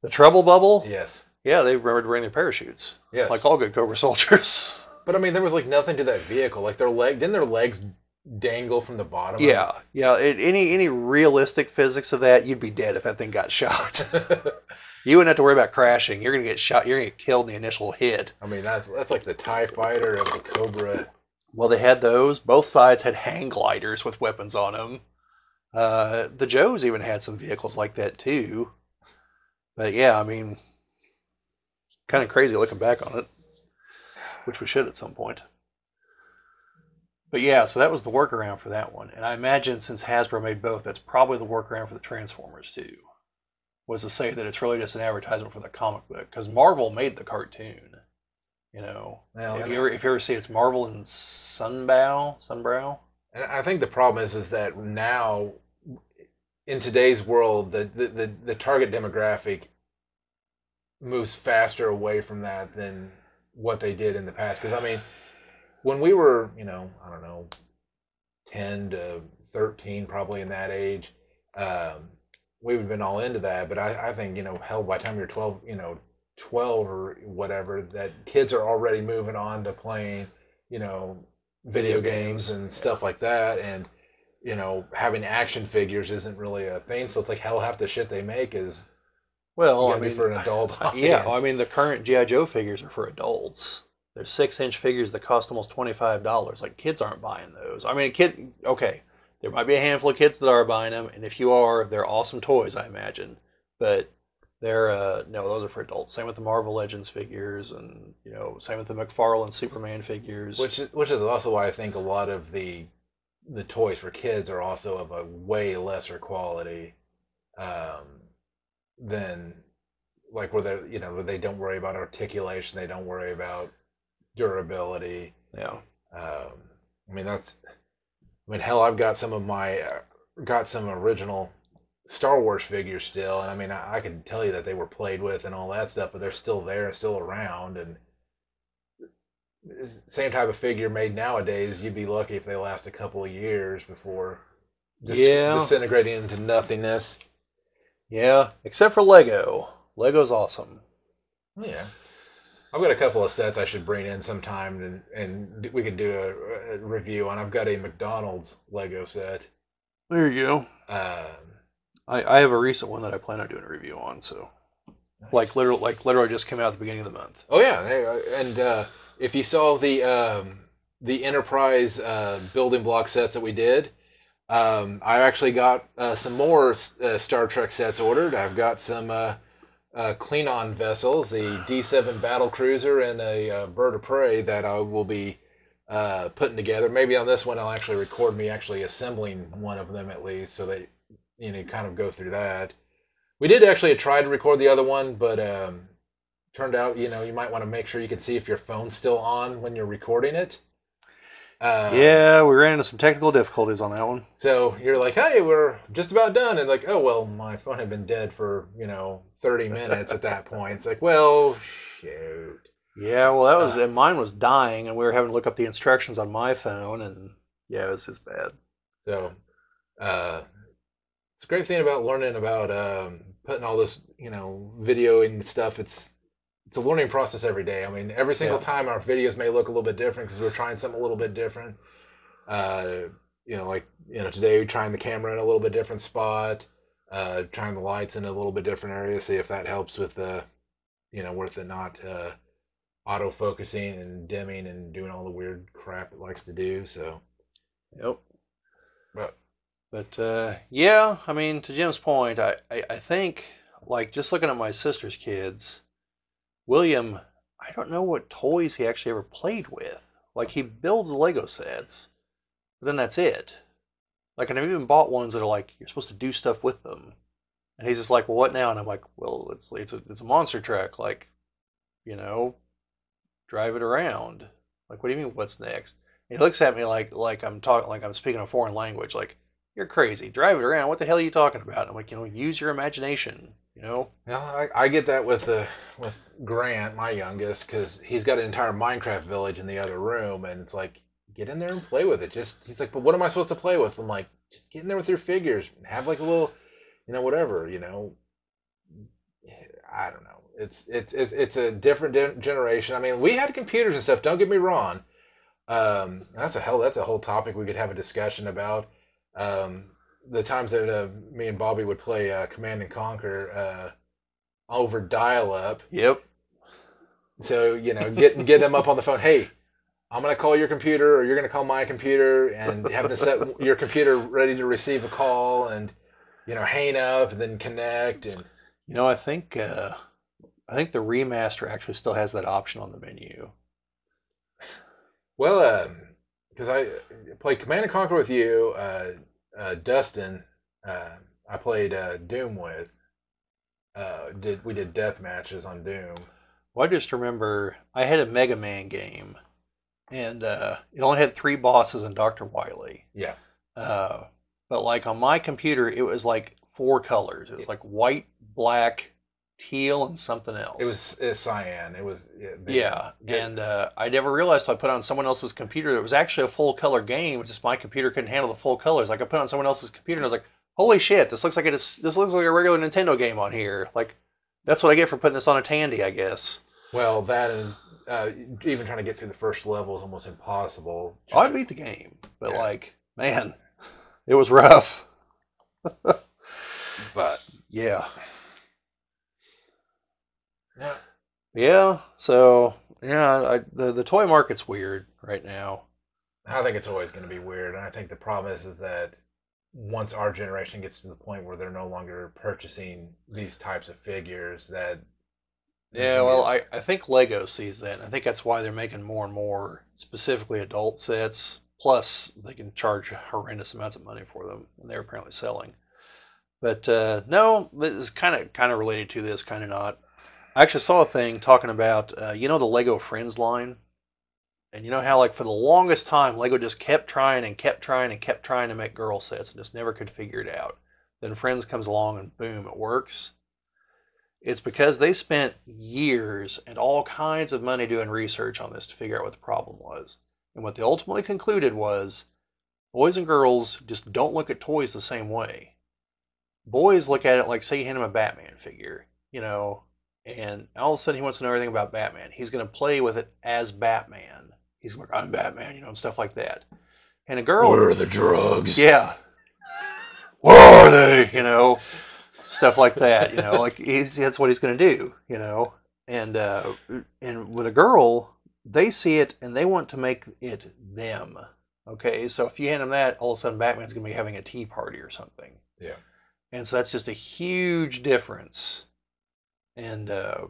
The Trouble Bubble, Yes. yeah, they remembered wearing their parachutes, Yes. like all good Cobra soldiers. [laughs] but I mean, there was like nothing to that vehicle. Like their leg, didn't their legs dangle from the bottom? of yeah, yeah. It, any any realistic physics of that, you'd be dead if that thing got [laughs] shot. [laughs] you wouldn't have to worry about crashing. You're gonna get shot. You're gonna get killed in the initial hit. I mean, that's that's like the Tie Fighter of the Cobra. Well, they had those. Both sides had hang gliders with weapons on them. Uh, the Joes even had some vehicles like that too. But yeah, I mean, kind of crazy looking back on it, which we should at some point. But yeah, so that was the workaround for that one. And I imagine since Hasbro made both, that's probably the workaround for the Transformers too. Was to say that it's really just an advertisement for the comic book because Marvel made the cartoon. You know, Well, if you ever if you ever see it's Marvel and Sunbow, Sunbrow. And I think the problem is is that now in today's world the the, the, the target demographic moves faster away from that than what they did in the past. Because I mean, when we were, you know, I don't know, ten to thirteen, probably in that age, um, we would have been all into that. But I, I think you know, hell, by the time you're twelve, you know, twelve or whatever, that kids are already moving on to playing, you know, video games and stuff like that and you know having action figures isn't really a thing so it's like hell half the shit they make is Well, I mean, for an adult uh, yeah. I mean the current GI Joe figures are for adults. They're six inch figures that cost almost twenty five dollars. Like kids aren't buying those. I mean, a kid. Okay, there might be a handful of kids that are buying them, and if you are, they're awesome toys, I imagine. But they're uh, no, those are for adults. Same with the Marvel Legends figures, and you know, same with the McFarlane Superman figures. which is, which is also why I think a lot of the the toys for kids are also of a way lesser quality um, than like where they you know where they don't worry about articulation they don't worry about durability yeah, Um, I mean, that's. I mean, hell, I've got some of my, uh, got some original Star Wars figures still, and I mean, I, I can tell you that they were played with and all that stuff, but they're still there, and still around, and same type of figure made nowadays. You'd be lucky if they last a couple of years before dis- Yeah. disintegrating into nothingness. Yeah. Except for Lego. Lego's awesome. Oh, yeah. I've got a couple of sets I should bring in sometime, and and we can do a, a review on. I've got a McDonald's Lego set. There you go. Um, I, I have a recent one that I plan on doing a review on. So, like literally, like literally just came out at the beginning of the month. oh yeah, and uh, if you saw the um, the Enterprise uh, building block sets that we did, um, I actually got uh, some more uh, Star Trek sets ordered. I've got some uh, uh, Klingon vessels, the D7 battle cruiser and a uh, bird of prey that I will be uh, putting together. Maybe on this one I'll actually record me actually assembling one of them at least, so that you know kind of go through that. We did actually try to record the other one, but um, turned out you know you might want to make sure you can see if your phone's still on when you're recording it. Um, yeah, we ran into some technical difficulties on that one. so you're like, hey, we're just about done. And like, oh, well, my phone had been dead for, you know, 30 minutes at that point. It's like, well, shoot. Yeah, well, that was Uh. and mine was dying, and we were having to look up the instructions on my phone, and yeah, it was just bad. So, uh, it's a great thing about learning about um, putting all this, you know, videoing stuff. It's it's a learning process every day. I mean, every single Yeah. time our videos may look a little bit different because we're trying something a little bit different. Uh, you know, like you know, today we're trying the camera in a little bit different spot, uh, trying the lights in a little bit different area, see if that helps with the, you know, with it not uh, auto focusing and dimming and doing all the weird crap it likes to do. So, Yep. but But uh, yeah, I mean, to Jim's point, I, I, I think like just looking at my sister's kids, William, I don't know what toys he actually ever played with. Like he builds Lego sets, but then that's it. Like, and I've even bought ones that are like you're supposed to do stuff with them, and he's just like, "Well, what now?" And I'm like, "Well, it's it's a it's a monster truck. Like, you know, drive it around. Like, what do you mean? What's next?" And he looks at me like like I'm talking like I'm speaking a foreign language. Like, you're crazy. Drive it around. What the hell are you talking about? I'm like, you know, use your imagination. You know? Yeah, I, I get that with uh, with Grant, my youngest, because he's got an entire Minecraft village in the other room, and it's like, get in there and play with it. Just he's like, but what am I supposed to play with? I'm like, just get in there with your figures, have like a little, you know, whatever, you know. I don't know. It's it's it's it's a different generation. I mean, we had computers and stuff. Don't get me wrong. Um, that's a hell. That's a whole topic we could have a discussion about. Um, the times that uh, me and Bobby would play uh, Command and Conquer uh, over dial-up. Yep. So you know, get get them up on the phone. Hey, I'm gonna call your computer, or you're gonna call my computer, and having to set [laughs] your computer ready to receive a call, and you know, hang up and then connect, and You know, I think uh, I think the remaster actually still has that option on the menu. well, because I played Command and Conquer with you, uh, Dustin. Uh, I played uh, Doom with. Uh, did we did death matches on Doom? Well, I just remember I had a Mega Man game, and uh, it only had three bosses and Doctor Wily. Yeah. Uh, but like on my computer, it was like four colors. It was like white, black, teal, and something else. It was, it was cyan. It was yeah. big- Yeah, good. and uh, I never realized I put it on someone else's computer it was actually a full color game. It's just my computer couldn't handle the full colors. Like I put it on someone else's computer and I was like, "Holy shit! This looks like it is. This looks like a regular Nintendo game on here." Like that's what I get for putting this on a Tandy, I guess. Well, that and uh, even trying to get through the first level is almost impossible. Oh, I beat the game, but Yeah. like, man, [laughs] it was rough. [laughs] But Yeah, yeah, yeah. So yeah, I, the the toy market's weird right now. I think it's always going to be weird, and I think the problem is is that once our generation gets to the point where they're no longer purchasing these types of figures, that Yeah, well, I, I think Lego sees that. And I think that's why they're making more and more specifically adult sets. Plus, they can charge horrendous amounts of money for them, and they're apparently selling. But uh, no, this is kind of kind of related to this, kind of not. I actually saw a thing talking about uh, you know the Lego Friends line, and you know how like for the longest time Lego just kept trying and kept trying and kept trying to make girl sets and just never could figure it out. Then Friends comes along and boom, it works. It's because they spent years and all kinds of money doing research on this to figure out what the problem was. And what they ultimately concluded was boys and girls just don't look at toys the same way. Boys look at it like, say, you hand him a Batman figure, you know, and all of a sudden he wants to know everything about Batman. He's going to play with it as Batman. He's like, I'm Batman, you know, and stuff like that. And a girl. where are the drugs? Yeah. [laughs] Where are they? You know, stuff like that. You know, like he's that's what he's going to do. You know, and uh, and with a girl, they see it and they want to make it them. Okay, so if you hand them that, all of a sudden Batman's going to be having a tea party or something. Yeah. And so that's just a huge difference. And uh,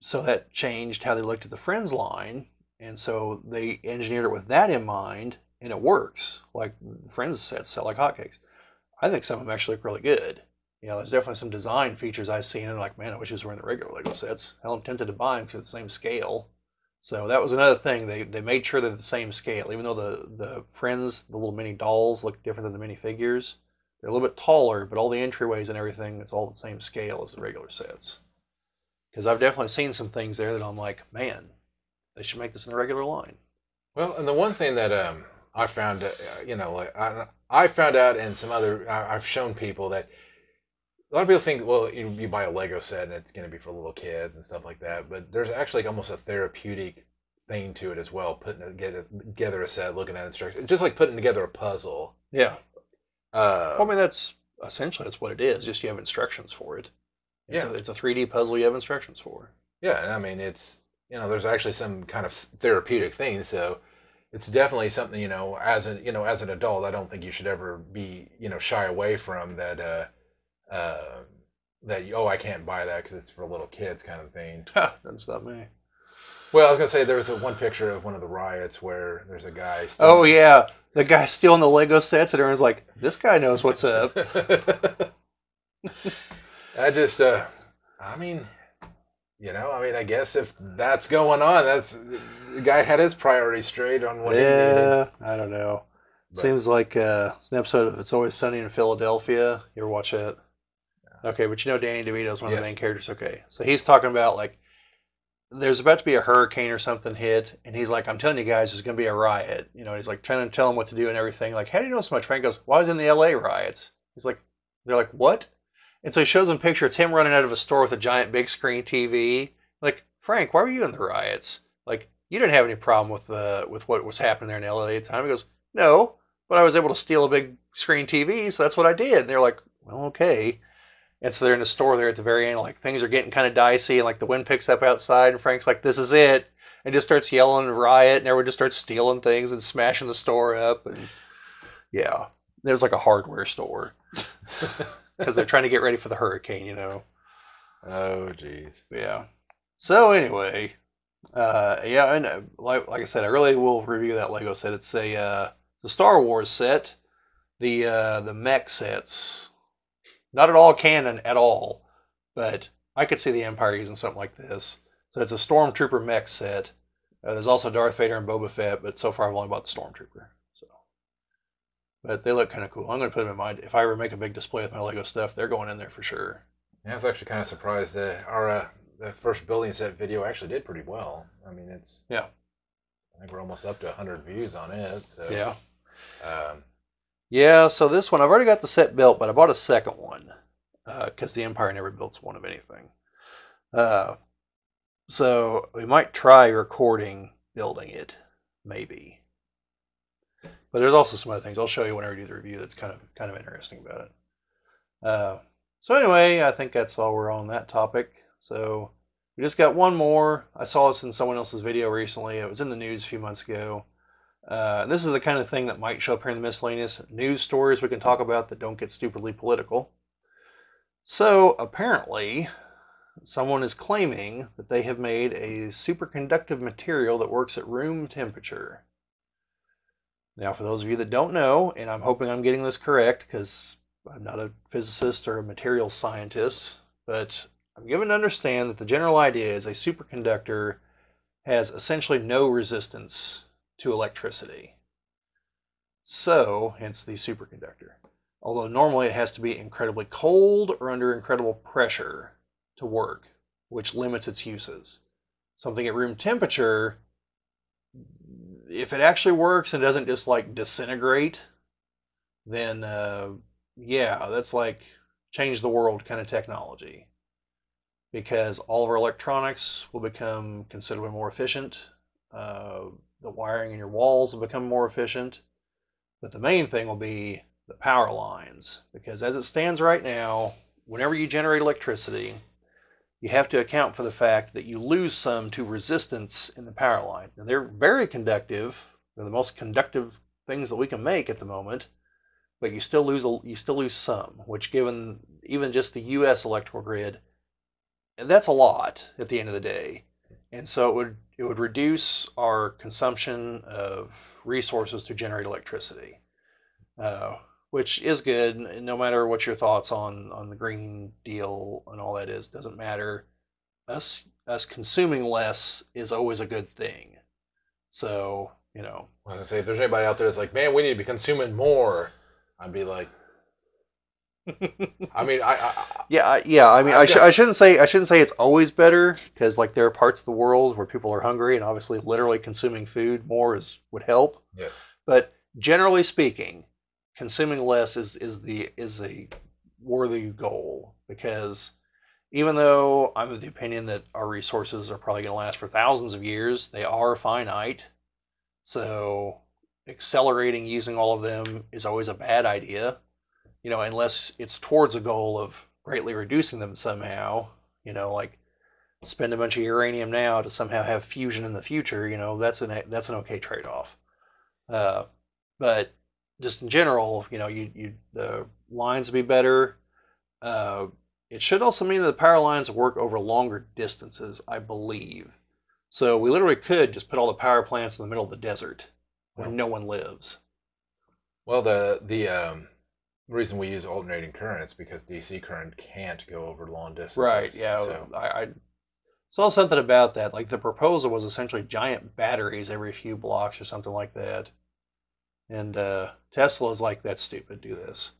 so that changed how they looked at the Friends line. And so they engineered it with that in mind, and it works. Like Friends sets sell like hotcakes. I think some of them actually look really good. You know, there's definitely some design features I've seen, and like, man, I wish these were in the regular Lego sets. Hell, I'm tempted to buy them because it's the same scale. So that was another thing. They they made sure they're the same scale, even though the the Friends, the little mini dolls, look different than the mini figures. They're a little bit taller, but all the entryways and everything, it's all the same scale as the regular sets. Because I've definitely seen some things there that I'm like, man, they should make this in the regular line. Well, and the one thing that um, I found, uh, you know, like I, I found out, and some other, I, I've shown people that a lot of people think, well, you, you buy a Lego set and it's going to be for little kids and stuff like that. But there's actually like almost a therapeutic thing to it as well. Putting together, together a set, looking at instructions, just like putting together a puzzle. Yeah. Uh, Well, I mean, that's essentially that's what it is. Just you have instructions for it. It's Yeah. A, it's a 3D puzzle you have instructions for. Yeah, and I mean it's you know there's actually some kind of therapeutic thing, so it's definitely something you know as an you know as an adult I don't think you should ever be you know shy away from that uh uh that oh I can't buy that because it's for little kids kind of thing. Ha, doesn't stop me. Well, I was gonna say there was a one picture of one of the riots where there's a guy. Oh yeah, the guy stealing the Lego sets, and everyone's like, "This guy knows what's up." [laughs] [laughs] I just uh I mean you know I mean I guess if that's going on that's the guy had his priorities straight on what he needed. yeah, I don't know. But- Seems like uh, it's an episode of It's Always Sunny in Philadelphia. You ever watch that? Okay, but you know Danny DeVito is one of Yes. the main characters. Okay, so he's talking about like there's about to be a hurricane or something hit, and he's like, "I'm telling you guys, there's going to be a riot." You know, he's like trying to tell them what to do and everything. Like, how do you know so much? Frank goes, "Well, I was in the L.A. riots." He's like, "They're like what?" And so he shows them a picture. It's him running out of a store with a giant big screen TV. Like, Frank, why were you in the riots? Like, you didn't have any problem with the with what was happening there in L.A. at the time. He goes, "No, but I was able to steal a big screen TV, so that's what I did." And they're like, "Well, okay." And so they're in the store there at the very end, like things are getting kind of dicey, and like the wind picks up outside, and Frank's like, "This is it," and just starts yelling riot, and everyone just starts stealing things and smashing the store up, and yeah, there's like a hardware store [laughs] because they're trying to get ready for the hurricane, you know. Oh jeez. Yeah. So anyway, uh, yeah, and like, like I said, I really will review that Lego set. It's a uh, the Star Wars set, the uh, the mech sets, not at all canon at all, but I could see the Empire using something like this. So it's a Stormtrooper mech set. Uh, there's also Darth Vader and Boba Fett, but so far I've only bought the Stormtrooper. But they look kind of cool. I'm going to put them in mind. If I ever make a big display with my Lego stuff, they're going in there for sure. Yeah, I was actually kind of surprised that our uh, the first building set video actually did pretty well. I mean, it's Yeah. I think we're almost up to 100 views on it. So Yeah. Um, Yeah, so this one, I've already got the set built, but I bought a second one because the Empire never builds one of anything. Uh, so we might try recording building it, maybe. But there's also some other things I'll show you whenever I do the review. That's kind of kind of interesting about it. Uh, so anyway, I think that's all we're on that topic. So we just got one more. I saw this in someone else's video recently. It was in the news a few months ago. Uh, this is the kind of thing that might show up here in the miscellaneous news stories we can talk about that don't get stupidly political. So apparently, someone is claiming that they have made a superconductive material that works at room temperature. Now, for those of you that don't know, and I'm hoping I'm getting this correct because I'm not a physicist or a materials scientist, but I'm given to understand that the general idea is a superconductor has essentially no resistance to electricity. So, hence the superconductor. Although normally it has to be incredibly cold or under incredible pressure to work, which limits its uses. Something at room temperature, if it actually works and doesn't just like disintegrate, then uh, yeah, that's like change the world kind of technology. Because all of our electronics will become considerably more efficient. Uh, the wiring in your walls will become more efficient. But the main thing will be the power lines. Because as it stands right now, whenever you generate electricity, you have to account for the fact that you lose some to resistance in the power line. And they're very conductive. They're the most conductive things that we can make at the moment. But you still lose a, you still lose some, which given even just the U.S. electrical grid, that's a lot at the end of the day. And so it would it would reduce our consumption of resources to generate electricity, uh, which is good. No matter what your thoughts on on the green deal and all that is, doesn't matter. Us us consuming less is always a good thing. So you know, I was gonna say if there's anybody out there that's like, man, we need to be consuming more, I'd be like, I mean, I, I, I Yeah, I- yeah. I mean, I, I've sh- I shouldn't say I shouldn't say it's always better because like there are parts of the world where people are hungry and obviously literally consuming food more is would help. yes, But generally speaking, consuming less is is the is a worthy goal because even though I'm of the opinion that our resources are probably going to last for thousands of years, they are finite. So accelerating using all of them is always a bad idea, you know, unless it's towards a goal of greatly reducing them somehow, you know, like spend a bunch of uranium now to somehow have fusion in the future, you know, that's an that's an okay trade-off. Uh, but just in general, you know, you you the lines would be better. Uh, it should also mean that the power lines work over longer distances, I believe. So we literally could just put all the power plants in the middle of the desert where no one lives. Well, the the um, reason we use alternating currents because DC current can't go over long distances. Right. Yeah. So, I, I saw something about that. Like the proposal was essentially giant batteries every few blocks or something like that. And uh, Tesla is like, that's stupid. Do this.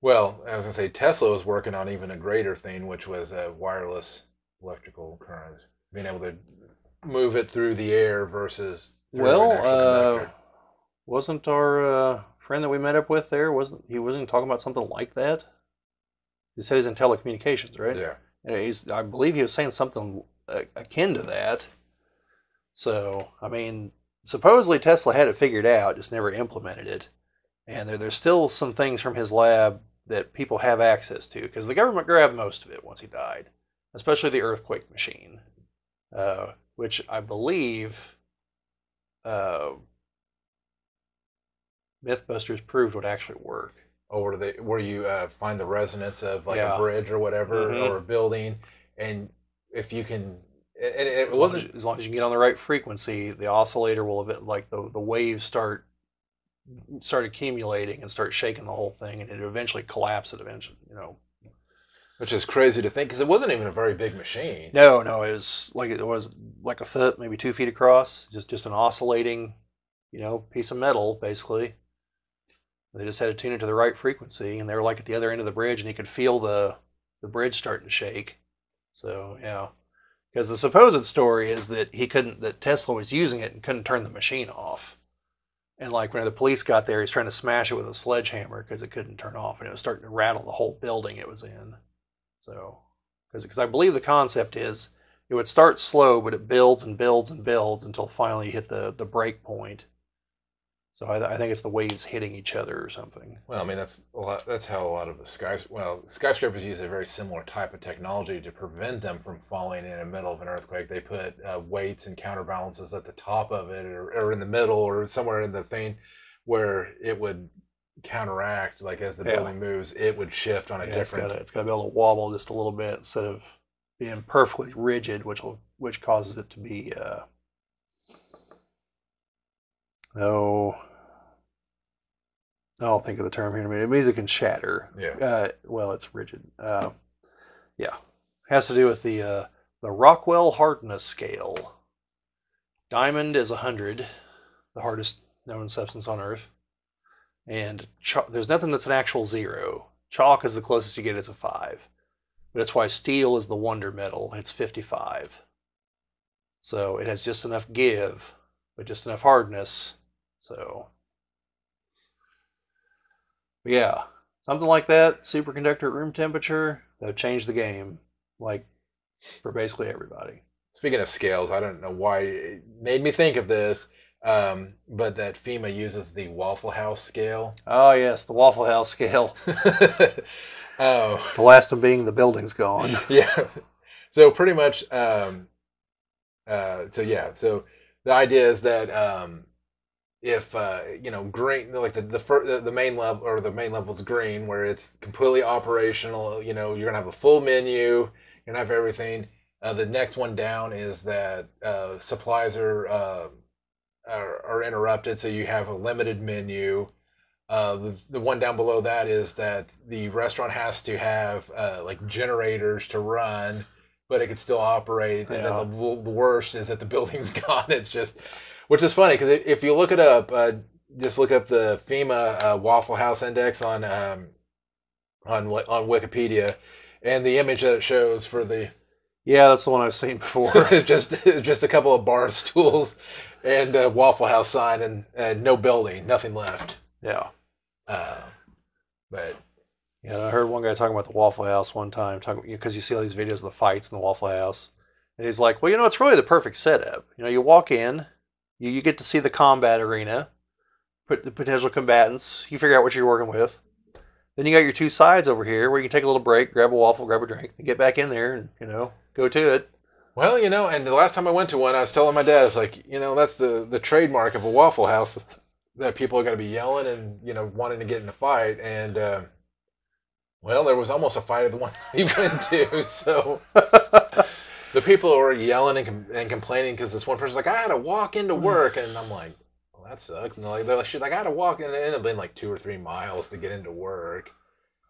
well, I was gonna say Tesla was working on even a greater thing, which was a wireless electrical current, being able to move it through the air versus Well, uh, wasn't our uh, friend that we met up with there wasn't he wasn't talking about something like that? He said he's in telecommunications, right? yeah. And he's, I believe he was saying something uh, akin to that. So, I mean, supposedly Tesla had it figured out, just never implemented it. And there, there's still some things from his lab that people have access to because the government grabbed most of it once he died, especially the earthquake machine, uh, which I believe uh, MythBusters proved would actually work. or where they where you uh, find the resonance of like Yeah. a bridge or whatever Mhm. or a building, and if you can, and it As long wasn't as, as long as you can get on the right frequency, the oscillator will event, like the the waves start start accumulating and start shaking the whole thing, and it eventually collapses. Eventually, you know. which is crazy to think because it wasn't even a very big machine. No, no, it was like it was like a foot, maybe two feet across, just just an oscillating, you know, piece of metal basically. They just had to tune it to the right frequency, and they were like at the other end of the bridge, and you could feel the the bridge starting to shake. So yeah, because the supposed story is that he couldn't, that Tesla was using it and couldn't turn the machine off. And like when the police got there, he's trying to smash it with a sledgehammer because it couldn't turn off, and it was starting to rattle the whole building it was in. So, because I believe the concept is it would start slow, but it builds and builds and builds until finally you hit the the break point. So I, I think it's the waves hitting each other or something. Well, I mean that's a lot. That's how a lot of the skys well skyscrapers use a very similar type of technology to prevent them from falling in the middle of an earthquake. They put uh, weights and counterbalances at the top of it, or, or in the middle, or somewhere in the thing where it would counteract. Like as the Yeah. building moves, it would shift on a Yeah, different. it's got to be able to wobble just a little bit instead of being perfectly rigid, which will which causes it to be uh, oh, I'll think of the term here in a minute. It means it can shatter. yeah. Uh, well, it's rigid. Uh, yeah, has to do with the uh, the Rockwell hardness scale. Diamond is hundred, the hardest known substance on Earth, and there's nothing that's an actual zero. Chalk is the closest you get; it's a five, but that's why steel is the wonder metal. It's fifty-five. So it has just enough give, but just enough hardness. So yeah, something like that, superconductor at room temperature, that would change the game, like for basically everybody. Speaking of scales, I don't know why it made me think of this, um, but that FEMA uses the Waffle House scale. Oh yes, the Waffle House scale. [laughs] oh, The last one being the building's gone. [laughs] yeah. So pretty much, um, uh, so yeah. So the idea is that um, if uh, you know green, like the the, fir- the the main level or the main level is green, where it's completely operational. You know, you're gonna have a full menu. You're gonna have everything. Uh, the next one down is that uh, supplies are, uh, are are interrupted, so you have a limited menu. Uh, the, the one down below that is that the restaurant has to have uh, like generators to run, but it could still operate. And Yeah. then the, the worst is that the [laughs] building's gone. It's just, which is funny because if you look it up, uh, just look up the FEMA uh, Waffle House Index on um, on on Wikipedia, and the image that it shows for the Yeah, that's the one I've seen before. [laughs] just just a couple of bar stools and a Waffle House sign and, and no building, nothing left. Yeah. Uh, but Yeah, I heard one guy talking about the Waffle House one time, talking because you see all these videos of the fights in the Waffle House, and he's like, "Well, you know, it's really the perfect setup. You know, you walk in, you, you get to see the combat arena, put the potential combatants. You figure out what you're working with. Then you got your two sides over here where you can take a little break, grab a waffle, grab a drink, and get back in there, and you know, go to it. well, you know, and the last time I went to one, I was telling my dad, it's like, you know, that's the the trademark of a Waffle House that people are going to be yelling and you know wanting to get in a fight. And uh, well, there was almost a fight at the one [laughs] we went to, so. [laughs] the people were yelling and, com- and complaining because this one person's like, I had to walk into mm. work, and I'm like, well, that sucks. And they're like, they're like, she's like, I had to walk, and it ended up being like two or three miles to get into work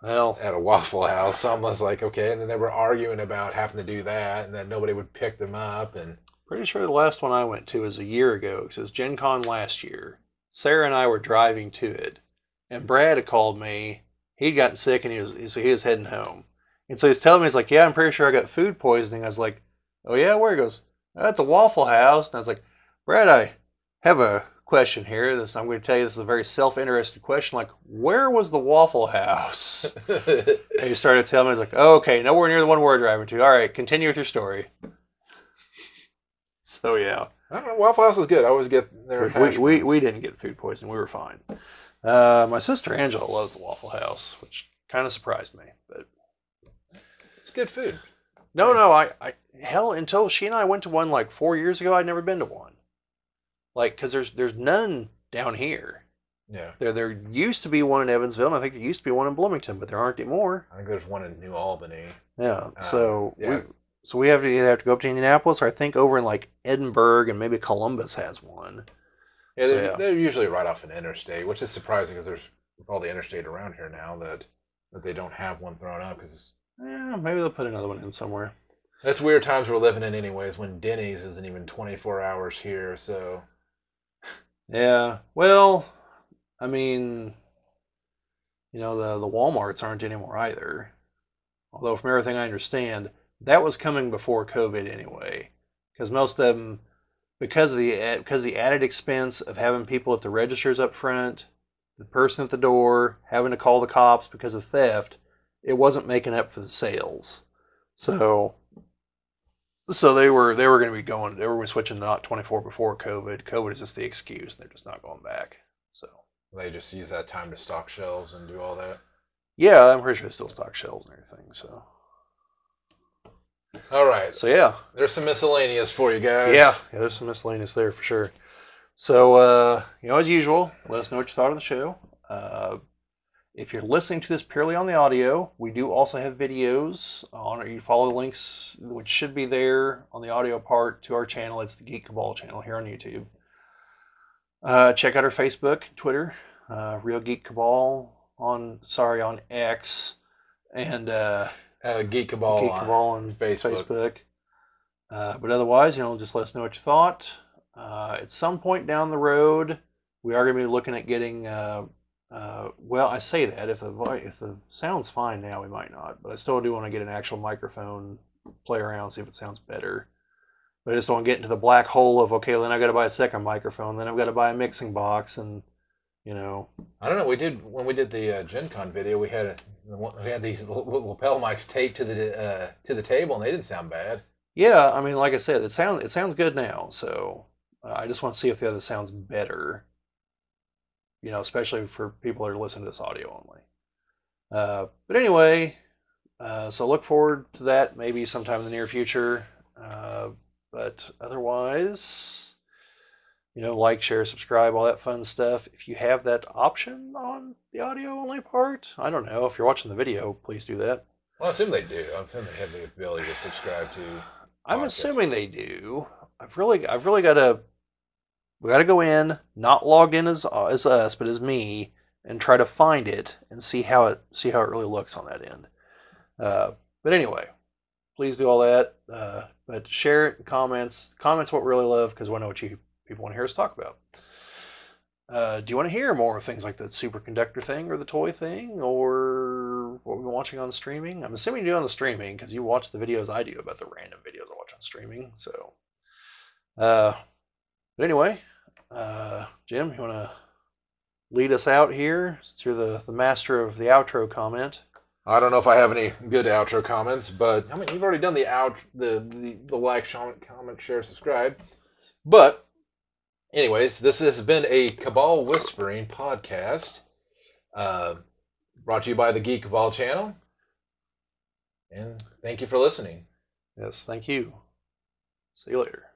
Well, at a Waffle House. So I was like, okay, and then they were arguing about having to do that, and that nobody would pick them up, and pretty sure the last one I went to was a year ago. It was Gen Con last year. Sarah and I were driving to it, and Brad had called me. He'd gotten sick, and he was so he was heading home. And so he's telling me, he's like, "Yeah, I'm pretty sure I got food poisoning." I was like, "Oh yeah, where?" He goes, "At the Waffle House." And I was like, "Brad, I have a question here. This I'm going to tell you this is a very self-interested question. Like, where was the Waffle House?" [laughs] and he started telling me, he's like, oh, "Okay, nowhere near the one we're driving to. All right, continue with your story." So yeah. I don't know, Waffle House is good. I always get there. We, we, we didn't get food poisoning. We were fine. Uh, my sister Angela loves the Waffle House, which kind of surprised me. But it's good food. No, no, I, I hell until she and I went to one like four years ago, I'd never been to one. Like, cause there's there's none down here. Yeah, There there used to be one in Evansville, and I think there used to be one in Bloomington, but there aren't anymore. I think there's one in New Albany. Yeah. Um, so yeah. we so we have to either have to go up to Indianapolis, or I think over in like Edinburgh, and maybe Columbus has one. Yeah, So, they're, yeah. they're usually right off an interstate, which is surprising because there's all the interstate around here now that that they don't have one thrown up because Yeah, maybe they'll put another one in somewhere. that's weird times we're living in anyways. When Denny's isn't even 24 hours here, so Yeah. Well, I mean, you know, the the WalMarts aren't anymore either. Although, from everything I understand, that was coming before COVID anyway, because most of them, because of the because of the added expense of having people at the registers up front, the person at the door having to call the cops because of theft, it wasn't making up for the sales. So. So they were they were going to be going they were switching to not 24 before COVID. COVID is just the excuse. They're just not going back. So they just use that time to stock shelves and do all that. yeah, I'm pretty sure they still stock shelves and everything. So All right, so yeah, there's some miscellaneous for you guys. yeah, yeah. There's some miscellaneous there for sure. So uh, you know, as usual, let us know what you thought of the show. Uh, if you're listening to this purely on the audio, we do also have videos on. You follow the links, which should be there on the audio part to our channel. It's the Geek Cabal channel here on YouTube. Uh, check out our Facebook, Twitter, uh, Real Geek Cabal on sorry on X, and uh, uh, Geek Cabal, Geek on Cabal on Facebook. Facebook. Uh, but otherwise, you know, just let us know what you thought. Uh, at some point down the road, we are going to be looking at getting. Uh, uh, well, I say that if the if the sound's fine now, we might not. But I still do want to get an actual microphone, play around, see if it sounds better. But I just don't get into the black hole of okay, well, then I got to buy a second microphone, then I've got to buy a mixing box, and you know, I don't know. We did when we did the uh, Gen Con video. We had a, we had these lapel mics taped to the uh, to the table, and they didn't sound bad. Yeah, I mean, like I said, it sounds it sounds good now. So uh, I just want to see if the other sounds better. You know, especially for people that are listening to this audio only. Uh, but anyway, uh, so look forward to that maybe sometime in the near future. Uh, but otherwise, you know, like, share, subscribe, all that fun stuff. If you have that option on the audio only part, I don't know. If you're watching the video, please do that. Well, I assume they do. I assume they have the ability to subscribe to. I'm assuming they do. I've really, I've really got to. We got to go in, not logged in as uh, as us, but as me, and try to find it and see how it see how it really looks on that end. Uh, but anyway, please do all that. Uh, but share it, comments, comments what we really love because we know what you people want to hear us talk about. Uh, do you want to hear more of things like the superconductor thing or the toy thing or what we've been watching on streaming? I'm assuming you do on the streaming because you watch the videos I do about the random videos I watch on streaming. So, uh, But anyway, uh, Jim, you want to lead us out here since you're the, the master of the outro comment? I don't know if I have any good outro comments, but I mean, you've already done the out the the, the like, comment, share, subscribe. But, anyways, this has been a Cabal Whispering podcast, uh, brought to you by the Geek Cabal channel. And thank you for listening. Yes, thank you. See you later.